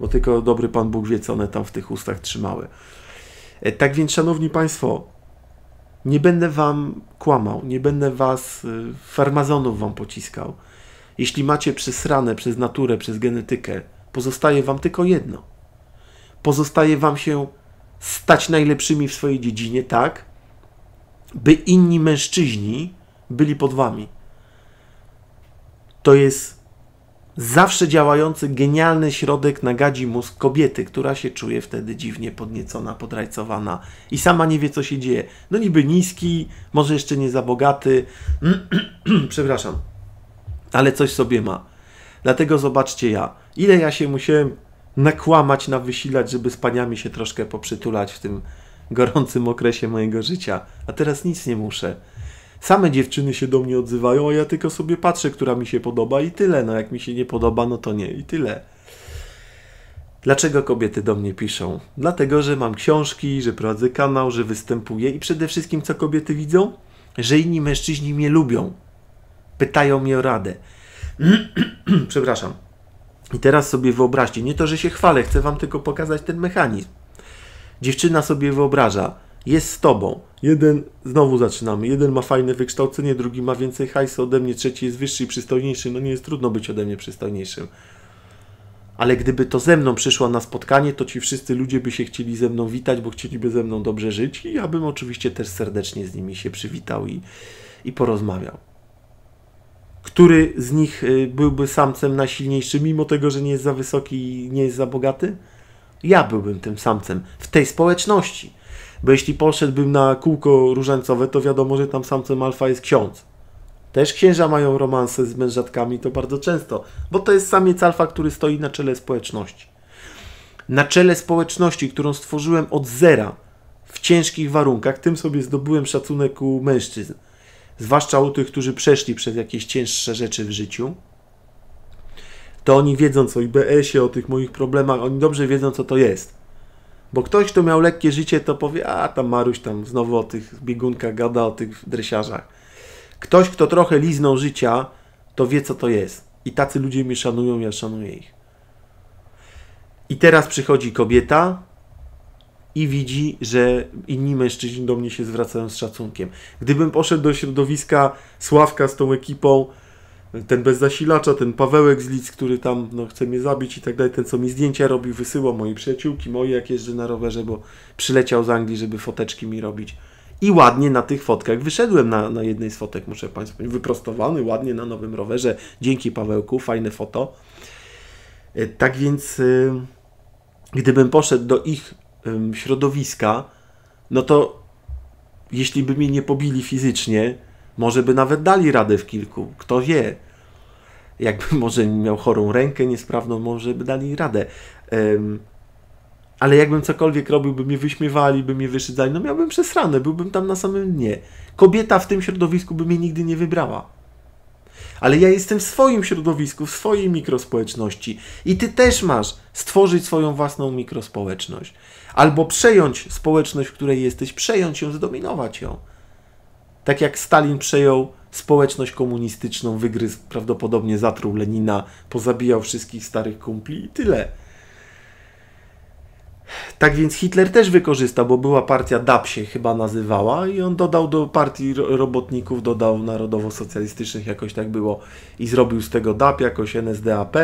bo tylko dobry Pan Bóg wie, co one tam w tych ustach trzymały. E, tak więc, Szanowni Państwo, nie będę Wam kłamał, nie będę Was, e, farmazonów Wam pociskał. Jeśli macie przesrane przez naturę, przez genetykę, pozostaje Wam tylko jedno. Pozostaje Wam się stać najlepszymi w swojej dziedzinie, tak, by inni mężczyźni byli pod wami. To jest zawsze działający, genialny środek na gadzi mózg kobiety, która się czuje wtedy dziwnie podniecona, podrajcowana i sama nie wie, co się dzieje. No niby niski, może jeszcze nie za bogaty, przepraszam, ale coś sobie ma. Dlatego zobaczcie ja, ile ja się musiałem nakłamać, nawysilać, żeby z paniami się troszkę poprzytulać w tym gorącym okresie mojego życia. A teraz nic nie muszę. Same dziewczyny się do mnie odzywają, a ja tylko sobie patrzę, która mi się podoba i tyle. No jak mi się nie podoba, no to nie i tyle. Dlaczego kobiety do mnie piszą? Dlatego, że mam książki, że prowadzę kanał, że występuję i przede wszystkim co kobiety widzą? Że inni mężczyźni mnie lubią. Pytają mnie o radę. Przepraszam. I teraz sobie wyobraźcie, nie to, że się chwalę, chcę Wam tylko pokazać ten mechanizm. Dziewczyna sobie wyobraża, jest z Tobą. Jeden, znowu zaczynamy, jeden ma fajne wykształcenie, drugi ma więcej hajsu ode mnie, trzeci jest wyższy i przystojniejszy. No nie jest trudno być ode mnie przystojniejszym. Ale gdyby to ze mną przyszła na spotkanie, to ci wszyscy ludzie by się chcieli ze mną witać, bo chcieliby ze mną dobrze żyć i ja bym oczywiście też serdecznie z nimi się przywitał i, i porozmawiał który z nich y, byłby samcem najsilniejszy, mimo tego, że nie jest za wysoki i nie jest za bogaty? Ja byłbym tym samcem w tej społeczności. Bo jeśli poszedłbym na kółko różańcowe, to wiadomo, że tam samcem alfa jest ksiądz. Też księża mają romanse z mężatkami, to bardzo często, bo to jest samiec alfa, który stoi na czele społeczności. Na czele społeczności, którą stworzyłem od zera, w ciężkich warunkach, tym sobie zdobyłem szacunek u mężczyzn zwłaszcza u tych, którzy przeszli przez jakieś cięższe rzeczy w życiu, to oni wiedząc o IBS-ie, o tych moich problemach, oni dobrze wiedzą, co to jest. Bo ktoś, kto miał lekkie życie, to powie, a tam Maruś tam znowu o tych biegunkach gada, o tych dresiarzach. Ktoś, kto trochę liznął życia, to wie, co to jest. I tacy ludzie mnie szanują, ja szanuję ich. I teraz przychodzi kobieta, i widzi, że inni mężczyźni do mnie się zwracają z szacunkiem. Gdybym poszedł do środowiska Sławka z tą ekipą, ten bez zasilacza, ten Pawełek z Lic, który tam no, chce mnie zabić i tak dalej, ten co mi zdjęcia robi, wysyła mojej przyjaciółki, moje jak jeżdżę na rowerze, bo przyleciał z Anglii, żeby foteczki mi robić. I ładnie na tych fotkach wyszedłem na, na jednej z fotek, muszę Państwu powiedzieć, wyprostowany, ładnie na nowym rowerze. Dzięki Pawełku, fajne foto. E, tak więc, y, gdybym poszedł do ich środowiska, no to jeśli by mnie nie pobili fizycznie, może by nawet dali radę w kilku. Kto wie? Jakby może miał chorą rękę niesprawną, może by dali radę. Um, ale jakbym cokolwiek robił, by mnie wyśmiewali, by mnie wyszydzali, no miałbym przesrane, byłbym tam na samym dnie. Kobieta w tym środowisku by mnie nigdy nie wybrała. Ale ja jestem w swoim środowisku, w swojej mikrospołeczności i ty też masz stworzyć swoją własną mikrospołeczność albo przejąć społeczność, w której jesteś, przejąć ją, zdominować ją. Tak jak Stalin przejął społeczność komunistyczną, wygryzł prawdopodobnie zatruł Lenina, pozabijał wszystkich starych kumpli i tyle. Tak więc Hitler też wykorzystał, bo była partia DAP się chyba nazywała i on dodał do partii robotników, dodał narodowo-socjalistycznych, jakoś tak było i zrobił z tego DAP jakoś NSDAP.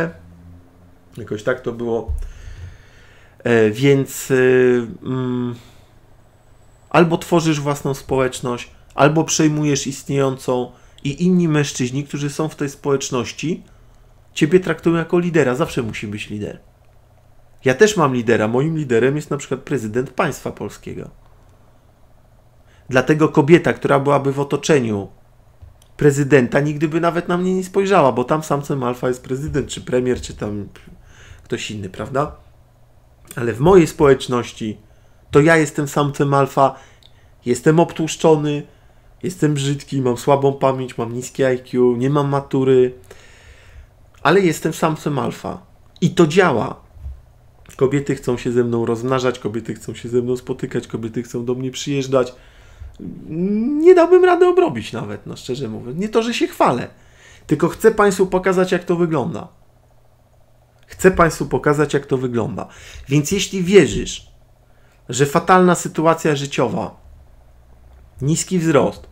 Jakoś tak to było. E, więc y, mm, albo tworzysz własną społeczność, albo przejmujesz istniejącą i inni mężczyźni, którzy są w tej społeczności, ciebie traktują jako lidera. Zawsze musi być lider. Ja też mam lidera. Moim liderem jest na przykład prezydent państwa polskiego. Dlatego kobieta, która byłaby w otoczeniu prezydenta, nigdy by nawet na mnie nie spojrzała, bo tam samcem alfa jest prezydent, czy premier, czy tam ktoś inny, prawda? Ale w mojej społeczności to ja jestem samcem alfa, jestem obtłuszczony, jestem brzydki, mam słabą pamięć, mam niskie IQ, nie mam matury, ale jestem samcem alfa. I to działa. Kobiety chcą się ze mną rozmnażać, kobiety chcą się ze mną spotykać, kobiety chcą do mnie przyjeżdżać. Nie dałbym rady obrobić nawet, no szczerze mówiąc. Nie to, że się chwalę, tylko chcę Państwu pokazać, jak to wygląda. Chcę Państwu pokazać, jak to wygląda. Więc jeśli wierzysz, że fatalna sytuacja życiowa, niski wzrost,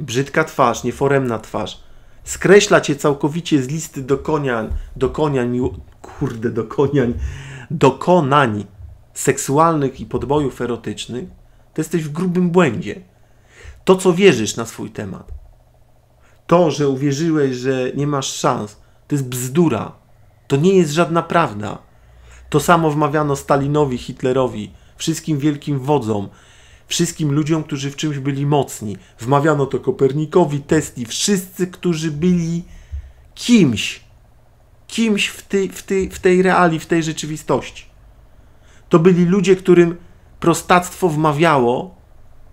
brzydka twarz, nieforemna twarz, skreśla cię całkowicie z listy dokonań, dokonań, kurde, dokonań, dokonań seksualnych i podbojów erotycznych, to jesteś w grubym błędzie. To, co wierzysz na swój temat, to, że uwierzyłeś, że nie masz szans, to jest bzdura. To nie jest żadna prawda. To samo wmawiano Stalinowi, Hitlerowi, wszystkim wielkim wodzom, wszystkim ludziom, którzy w czymś byli mocni. Wmawiano to Kopernikowi, Tesli, wszyscy, którzy byli kimś, kimś w, ty, w, ty, w tej reali, w tej rzeczywistości. To byli ludzie, którym prostactwo wmawiało,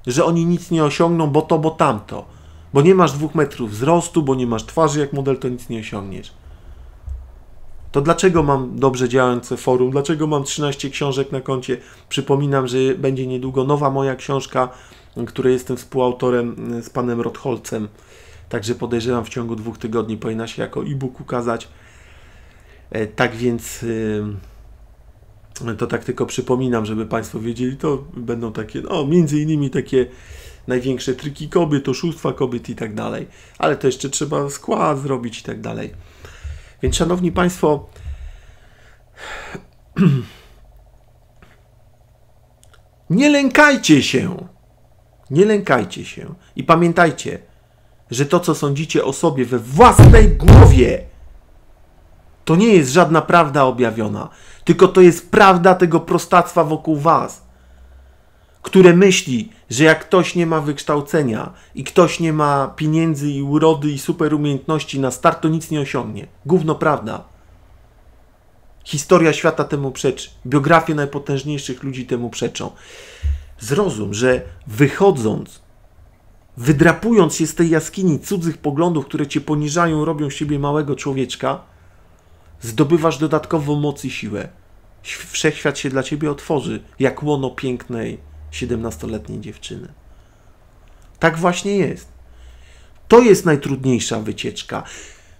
że oni nic nie osiągną, bo to, bo tamto. Bo nie masz dwóch metrów wzrostu, bo nie masz twarzy jak model, to nic nie osiągniesz. To dlaczego mam dobrze działające forum? Dlaczego mam 13 książek na koncie? Przypominam, że będzie niedługo nowa moja książka, której jestem współautorem z panem Rotholcem. Także podejrzewam, w ciągu dwóch tygodni powinna się jako e-book ukazać. E, tak więc to tak tylko przypominam, żeby Państwo wiedzieli, to będą takie, no między innymi takie największe triki kobiet, oszustwa kobiet i tak dalej. Ale to jeszcze trzeba skład zrobić i tak dalej. Więc szanowni Państwo, nie lękajcie się. Nie lękajcie się. I pamiętajcie, że to, co sądzicie o sobie we własnej głowie, to nie jest żadna prawda objawiona, tylko to jest prawda tego prostactwa wokół Was, które myśli, że jak ktoś nie ma wykształcenia i ktoś nie ma pieniędzy i urody i super umiejętności na start, to nic nie osiągnie. Gówno prawda. Historia świata temu przeczy. Biografie najpotężniejszych ludzi temu przeczą. Zrozum, że wychodząc, wydrapując się z tej jaskini cudzych poglądów, które cię poniżają, robią siebie małego człowieczka, zdobywasz dodatkową moc i siłę. Wszechświat się dla ciebie otworzy, jak łono pięknej, 17-letniej dziewczyny. Tak właśnie jest. To jest najtrudniejsza wycieczka.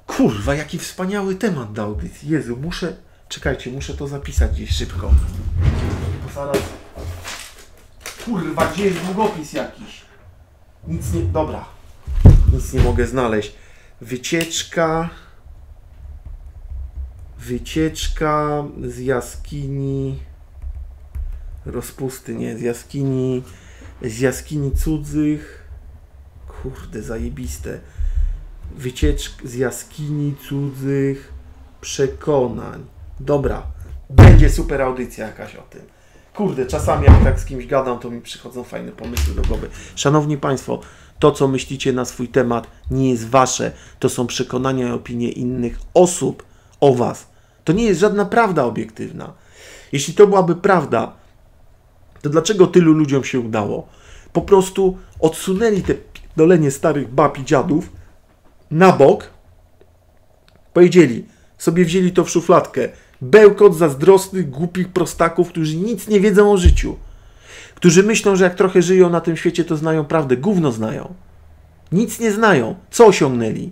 Kurwa, jaki wspaniały temat do audycji. Jezu, muszę. Czekajcie, muszę to zapisać gdzieś szybko. Bo zaraz. Kurwa, gdzie jest długopis jakiś? Nic nie. Dobra. Nic nie mogę znaleźć. Wycieczka. Wycieczka z jaskini rozpusty, nie? Z jaskini, z jaskini cudzych. Kurde, zajebiste. Wycieczka z jaskini cudzych przekonań. Dobra, będzie super audycja jakaś o tym. Kurde, czasami jak tak z kimś gadam, to mi przychodzą fajne pomysły do głowy. Szanowni Państwo, to co myślicie na swój temat nie jest Wasze. To są przekonania i opinie innych osób o Was. To nie jest żadna prawda obiektywna. Jeśli to byłaby prawda, to dlaczego tylu ludziom się udało? Po prostu odsunęli te dolenie starych bab i dziadów na bok, powiedzieli, sobie wzięli to w szufladkę. Bełkot zazdrosnych, głupich prostaków, którzy nic nie wiedzą o życiu. Którzy myślą, że jak trochę żyją na tym świecie, to znają prawdę. Gówno znają. Nic nie znają. Co osiągnęli?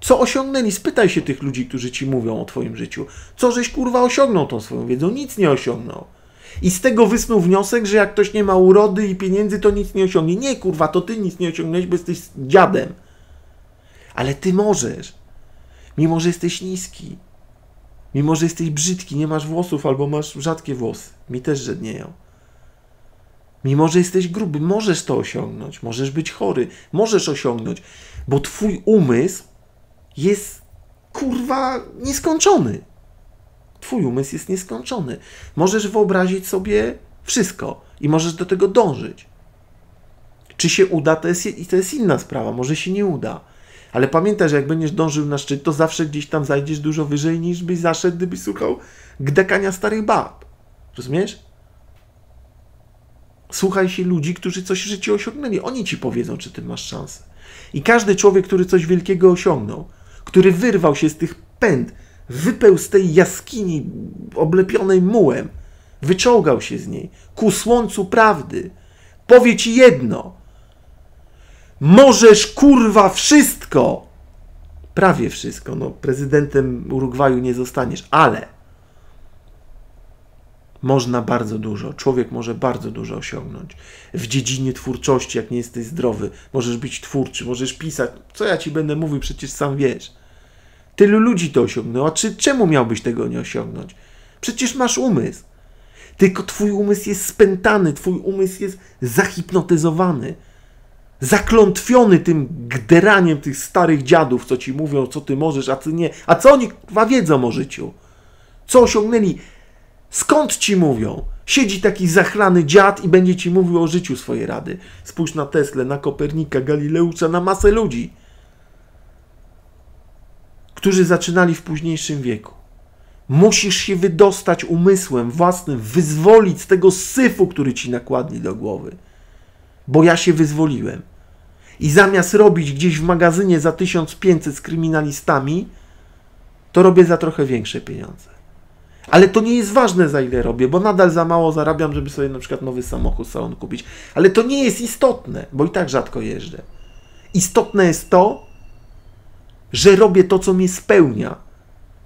Co osiągnęli? Spytaj się tych ludzi, którzy ci mówią o twoim życiu. Co żeś kurwa osiągnął tą swoją wiedzą? Nic nie osiągnął. I z tego wysnuł wniosek, że jak ktoś nie ma urody i pieniędzy, to nic nie osiągnie. Nie, kurwa, to ty nic nie osiągnąłeś, bo jesteś dziadem. Ale ty możesz. Mimo, że jesteś niski. Mimo, że jesteś brzydki, nie masz włosów albo masz rzadkie włosy. Mi też żednieją. Mimo, że jesteś gruby, możesz to osiągnąć. Możesz być chory. Możesz osiągnąć. Bo twój umysł jest, kurwa, nieskończony. Twój umysł jest nieskończony. Możesz wyobrazić sobie wszystko i możesz do tego dążyć. Czy się uda, to jest, to jest inna sprawa. Może się nie uda. Ale pamiętaj, że jak będziesz dążył na szczyt, to zawsze gdzieś tam zajdziesz dużo wyżej niż byś zaszedł, gdybyś słuchał gdekania starych bab. Rozumiesz? Słuchaj się ludzi, którzy coś w życiu osiągnęli. Oni ci powiedzą, czy ty masz szansę. I każdy człowiek, który coś wielkiego osiągnął, który wyrwał się z tych pęd, wypeł z tej jaskini oblepionej mułem, wyczołgał się z niej ku słońcu prawdy, powie ci jedno. Możesz kurwa wszystko. Prawie wszystko. No, prezydentem Urugwaju nie zostaniesz, ale można bardzo dużo. Człowiek może bardzo dużo osiągnąć. W dziedzinie twórczości, jak nie jesteś zdrowy, możesz być twórczy, możesz pisać. Co ja ci będę mówił, przecież sam wiesz. Tylu ludzi to osiągnęło, a czy czemu miałbyś tego nie osiągnąć? Przecież masz umysł. Tylko twój umysł jest spętany, twój umysł jest zahipnotyzowany, zaklątwiony tym gderaniem tych starych dziadów, co ci mówią, co ty możesz, a ty nie. A co oni chyba wiedzą o życiu? Co osiągnęli? Skąd ci mówią? Siedzi taki zachlany dziad i będzie ci mówił o życiu swojej rady. Spójrz na Teslę, na Kopernika, Galileusza, na masę ludzi, którzy zaczynali w późniejszym wieku. Musisz się wydostać umysłem własnym, wyzwolić z tego syfu, który ci nakładli do głowy. Bo ja się wyzwoliłem. I zamiast robić gdzieś w magazynie za 1500 z kryminalistami, to robię za trochę większe pieniądze. Ale to nie jest ważne, za ile robię, bo nadal za mało zarabiam, żeby sobie na przykład nowy samochód salon kupić. Ale to nie jest istotne, bo i tak rzadko jeżdżę. Istotne jest to, że robię to, co mnie spełnia.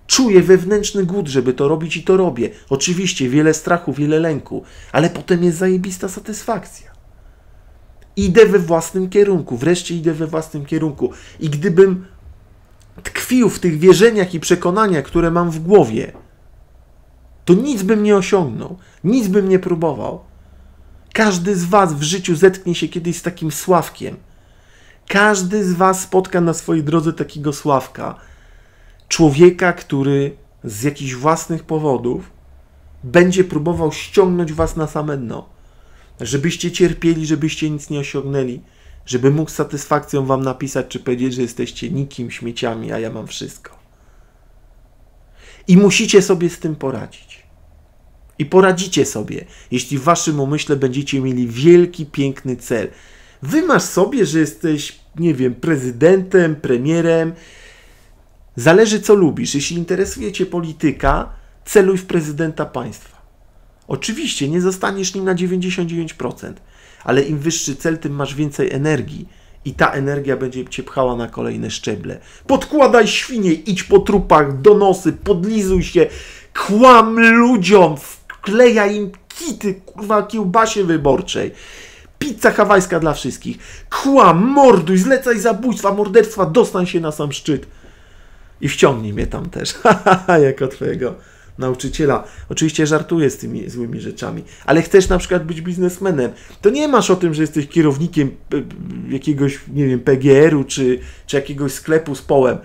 Czuję wewnętrzny głód, żeby to robić i to robię. Oczywiście wiele strachu, wiele lęku, ale potem jest zajebista satysfakcja. Idę we własnym kierunku, wreszcie idę we własnym kierunku. I gdybym tkwił w tych wierzeniach i przekonaniach, które mam w głowie, to nic bym nie osiągnął, nic bym nie próbował. Każdy z Was w życiu zetknie się kiedyś z takim sławkiem. Każdy z Was spotka na swojej drodze takiego sławka. Człowieka, który z jakichś własnych powodów będzie próbował ściągnąć Was na same dno. Żebyście cierpieli, żebyście nic nie osiągnęli, żeby mógł z satysfakcją Wam napisać czy powiedzieć, że jesteście nikim, śmieciami, a ja mam wszystko. I musicie sobie z tym poradzić. I poradzicie sobie, jeśli w waszym umyśle będziecie mieli wielki, piękny cel. Wymasz sobie, że jesteś, nie wiem, prezydentem, premierem. Zależy, co lubisz. Jeśli interesuje cię polityka, celuj w prezydenta państwa. Oczywiście nie zostaniesz nim na 99%, ale im wyższy cel, tym masz więcej energii i ta energia będzie cię pchała na kolejne szczeble. Podkładaj świnie, idź po trupach, donosy, podlizuj się, kłam ludziom, wklejaj im kity, kurwa, kiełbasie wyborczej. Pizza hawajska dla wszystkich. Kłam, morduj, zlecaj zabójstwa, morderstwa, dostań się na sam szczyt. I wciągnij mnie tam też, jako twojego nauczyciela. Oczywiście żartuję z tymi złymi rzeczami, ale chcesz na przykład być biznesmenem, to nie masz o tym, że jesteś kierownikiem e, jakiegoś, nie wiem, PGR-u czy, czy jakiegoś sklepu z połem.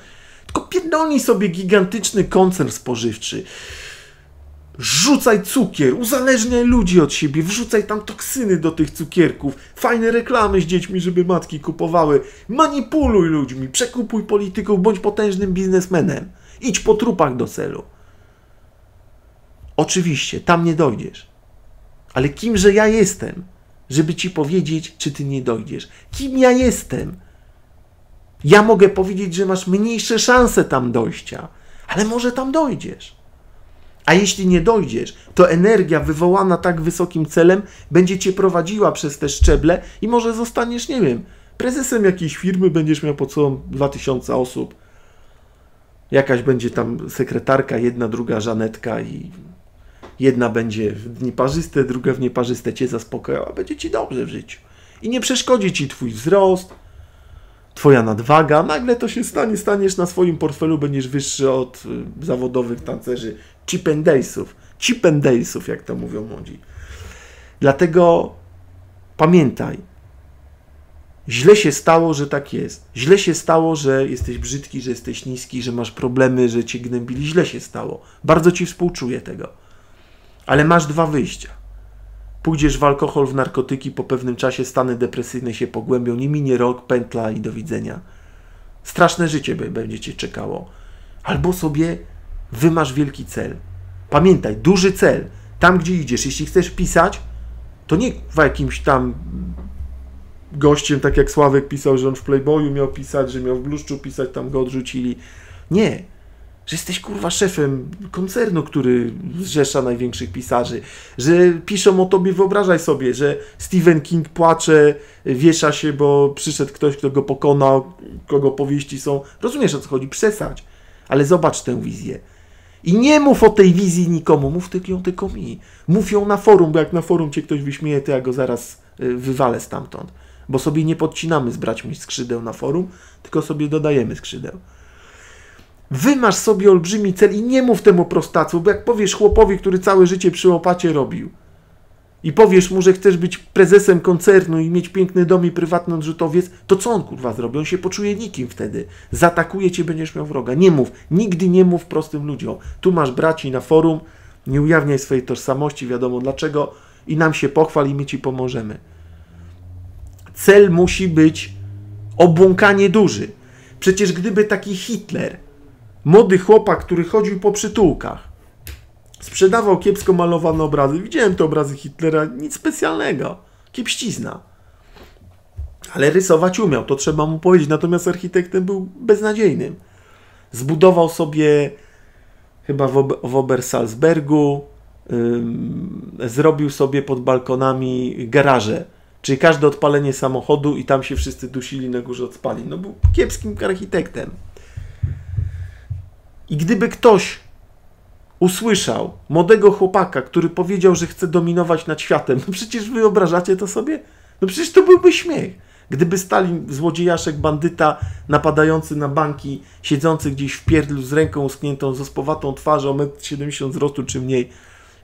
Tylko pierdolnij sobie gigantyczny koncern spożywczy. Rzucaj cukier, uzależniaj ludzi od siebie, wrzucaj tam toksyny do tych cukierków, fajne reklamy z dziećmi, żeby matki kupowały. Manipuluj ludźmi, przekupuj polityków, bądź potężnym biznesmenem. Idź po trupach do celu. Oczywiście, tam nie dojdziesz. Ale kimże ja jestem, żeby ci powiedzieć, czy ty nie dojdziesz? Kim ja jestem? Ja mogę powiedzieć, że masz mniejsze szanse tam dojścia, ale może tam dojdziesz. A jeśli nie dojdziesz, to energia wywołana tak wysokim celem będzie cię prowadziła przez te szczeble i może zostaniesz, nie wiem, prezesem jakiejś firmy będziesz miał pod sobą 2000 osób. Jakaś będzie tam sekretarka, jedna, druga Żanetka i jedna będzie w nieparzyste, druga w nieparzyste cię zaspokojała. Będzie ci dobrze w życiu. I nie przeszkodzi ci twój wzrost, twoja nadwaga. Nagle to się stanie, staniesz na swoim portfelu, będziesz wyższy od y, zawodowych tancerzy chip and daysów. Chip and daysów, jak to mówią młodzi. Dlatego pamiętaj, źle się stało, że tak jest. Źle się stało, że jesteś brzydki, że jesteś niski, że masz problemy, że cię gnębili. Źle się stało. Bardzo ci współczuję tego. Ale masz dwa wyjścia. Pójdziesz w alkohol, w narkotyki, po pewnym czasie stany depresyjne się pogłębią, nie minie rok, pętla i do widzenia. Straszne życie będzie cię czekało. Albo sobie wymasz wielki cel. Pamiętaj, duży cel. Tam, gdzie idziesz, jeśli chcesz pisać, to nie w jakimś tam gościem, tak jak Sławek pisał, że on w Playboyu miał pisać, że miał w Bluszczu pisać, tam go odrzucili. Nie. Że jesteś kurwa szefem koncernu, który zrzesza największych pisarzy, że piszą o tobie, wyobrażaj sobie, że Stephen King płacze, wiesza się, bo przyszedł ktoś, kto go pokonał, kogo powieści są. Rozumiesz o co chodzi? Przesadź. Ale zobacz tę wizję. I nie mów o tej wizji nikomu, mów ją tylko mi. Mów ją na forum, bo jak na forum cię ktoś wyśmieje, to ja go zaraz y, wywalę stamtąd. Bo sobie nie podcinamy z braćmi skrzydeł na forum, tylko sobie dodajemy skrzydeł. Wymasz sobie olbrzymi cel i nie mów temu prostacu, bo jak powiesz chłopowi, który całe życie przy łopacie robił, i powiesz mu, że chcesz być prezesem koncernu i mieć piękny dom i prywatny odrzutowiec, to co on kurwa zrobi? On się poczuje nikim wtedy. Zatakuje cię, będziesz miał wroga. Nie mów, nigdy nie mów prostym ludziom. Tu masz braci na forum, nie ujawniaj swojej tożsamości, wiadomo dlaczego, i nam się pochwal i my ci pomożemy. Cel musi być obłąkanie duży. Przecież gdyby taki Hitler, młody chłopak, który chodził po przytułkach, Sprzedawał kiepsko malowane obrazy. Widziałem te obrazy Hitlera, nic specjalnego. Kiepścizna. Ale rysować umiał, to trzeba mu powiedzieć. Natomiast architektem był beznadziejnym. Zbudował sobie chyba w, Ob w Obersalzbergu, zrobił sobie pod balkonami garaże. Czyli każde odpalenie samochodu i tam się wszyscy dusili na górze od. No był kiepskim architektem. I gdyby ktoś usłyszał młodego chłopaka, który powiedział, że chce dominować nad światem, no przecież wyobrażacie to sobie? No przecież to byłby śmiech. Gdyby Stalin, złodziejaszek, bandyta napadający na banki, siedzący gdzieś w pierdlu z ręką uskniętą, z ospowatą twarzą, 1,70 m wzrostu czy mniej,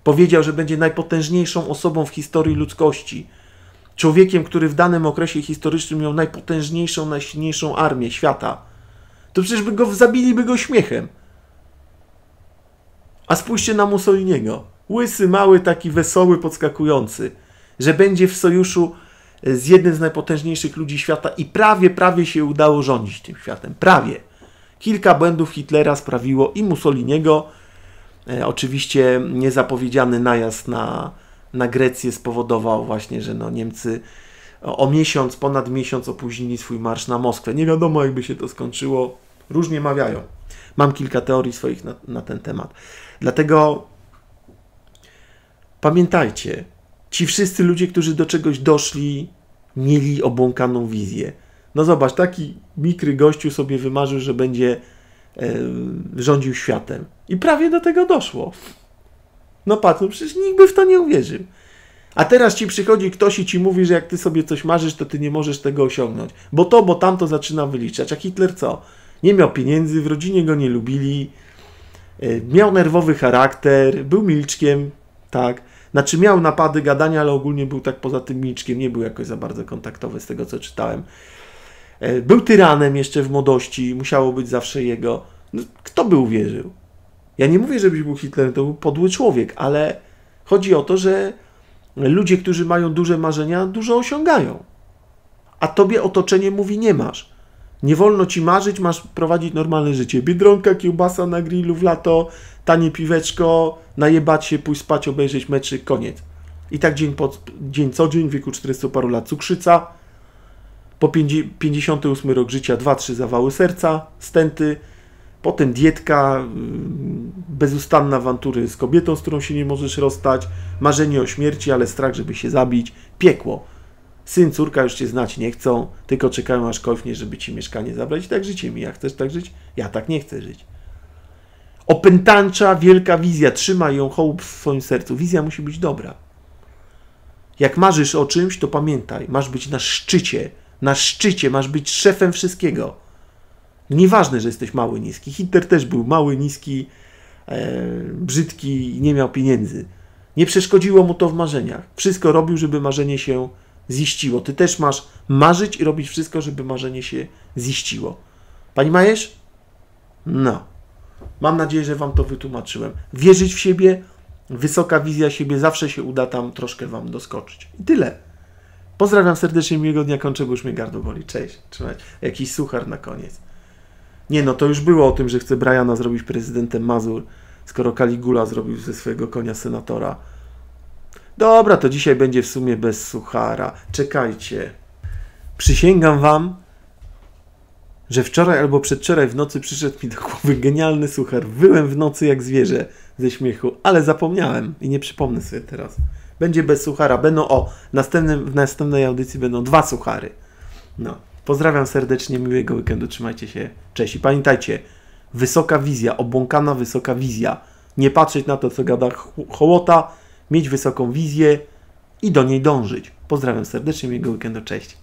powiedział, że będzie najpotężniejszą osobą w historii ludzkości. Człowiekiem, który w danym okresie historycznym miał najpotężniejszą, najsilniejszą armię świata. To przecież by go zabiliby go śmiechem. A spójrzcie na Mussoliniego. Łysy, mały, taki wesoły, podskakujący. Że będzie w sojuszu e, z jednym z najpotężniejszych ludzi świata i prawie, prawie się udało rządzić tym światem. Prawie. Kilka błędów Hitlera sprawiło i Mussoliniego. E, oczywiście niezapowiedziany najazd na, na Grecję spowodował właśnie, że no Niemcy o, o miesiąc, ponad miesiąc opóźnili swój marsz na Moskwę. Nie wiadomo, jakby się to skończyło. Różnie mawiają. Mam kilka teorii swoich na, na ten temat. Dlatego pamiętajcie, ci wszyscy ludzie, którzy do czegoś doszli, mieli obłąkaną wizję. No zobacz, taki mikry gościu sobie wymarzył, że będzie e, rządził światem. I prawie do tego doszło. No patrz, no przecież nikt by w to nie uwierzył. A teraz ci przychodzi ktoś i ci mówi, że jak ty sobie coś marzysz, to ty nie możesz tego osiągnąć. Bo to, bo tamto zaczyna wyliczać. A Hitler co? Nie miał pieniędzy, w rodzinie go nie lubili, miał nerwowy charakter, był milczkiem, tak. Znaczy miał napady gadania, ale ogólnie był tak poza tym milczkiem, nie był jakoś za bardzo kontaktowy z tego, co czytałem. E, był tyranem jeszcze w młodości, musiało być zawsze jego. No, kto by uwierzył? Ja nie mówię, żebyś był Hitlerem, to był podły człowiek, ale chodzi o to, że ludzie, którzy mają duże marzenia, dużo osiągają. A tobie otoczenie mówi nie masz. Nie wolno ci marzyć, masz prowadzić normalne życie. Biedronka, kiełbasa na grillu w lato, tanie piweczko, najebać się, pójść spać, obejrzeć meczy, koniec. I tak dzień, po, dzień co dzień, w wieku 40 paru lat cukrzyca, po 58 rok życia 2-3 zawały serca, stenty, potem dietka, mm, bezustanne awantury z kobietą, z którą się nie możesz rozstać, marzenie o śmierci, ale strach, żeby się zabić, piekło. Syn, córka już cię znać nie chcą, tylko czekają aż kojfnie, żeby ci mieszkanie zabrać. I tak życie mi. Jak chcesz tak żyć? Ja tak nie chcę żyć. Opętancza, wielka wizja. Trzymaj ją hołb w swoim sercu. Wizja musi być dobra. Jak marzysz o czymś, to pamiętaj, masz być na szczycie. Na szczycie, masz być szefem wszystkiego. Nieważne, że jesteś mały, niski. Hitler też był mały, niski, e, brzydki i nie miał pieniędzy. Nie przeszkodziło mu to w marzeniach. Wszystko robił, żeby marzenie się ziściło. Ty też masz marzyć i robić wszystko, żeby marzenie się ziściło. Pani Majesz? No. Mam nadzieję, że Wam to wytłumaczyłem. Wierzyć w siebie, wysoka wizja siebie, zawsze się uda tam troszkę Wam doskoczyć. I tyle. Pozdrawiam serdecznie, miłego dnia, kończę, bo już mnie gardło boli. Cześć. Trzymaj. Jakiś suchar na koniec. Nie no, to już było o tym, że chce Briana zrobić prezydentem Mazur, skoro Caligula zrobił ze swojego konia senatora. Dobra, to dzisiaj będzie w sumie bez suchara. Czekajcie. Przysięgam wam, że wczoraj albo przedwczoraj w nocy przyszedł mi do głowy genialny suchar. Wyłem w nocy jak zwierzę ze śmiechu, ale zapomniałem i nie przypomnę sobie teraz. Będzie bez suchara. Będą, o, następnym, w następnej audycji będą dwa suchary. No. Pozdrawiam serdecznie, miłego weekendu, trzymajcie się, cześć i pamiętajcie, wysoka wizja, obłąkana wysoka wizja, nie patrzeć na to, co gada hołota, mieć wysoką wizję i do niej dążyć. Pozdrawiam serdecznie, miłego weekendu, cześć.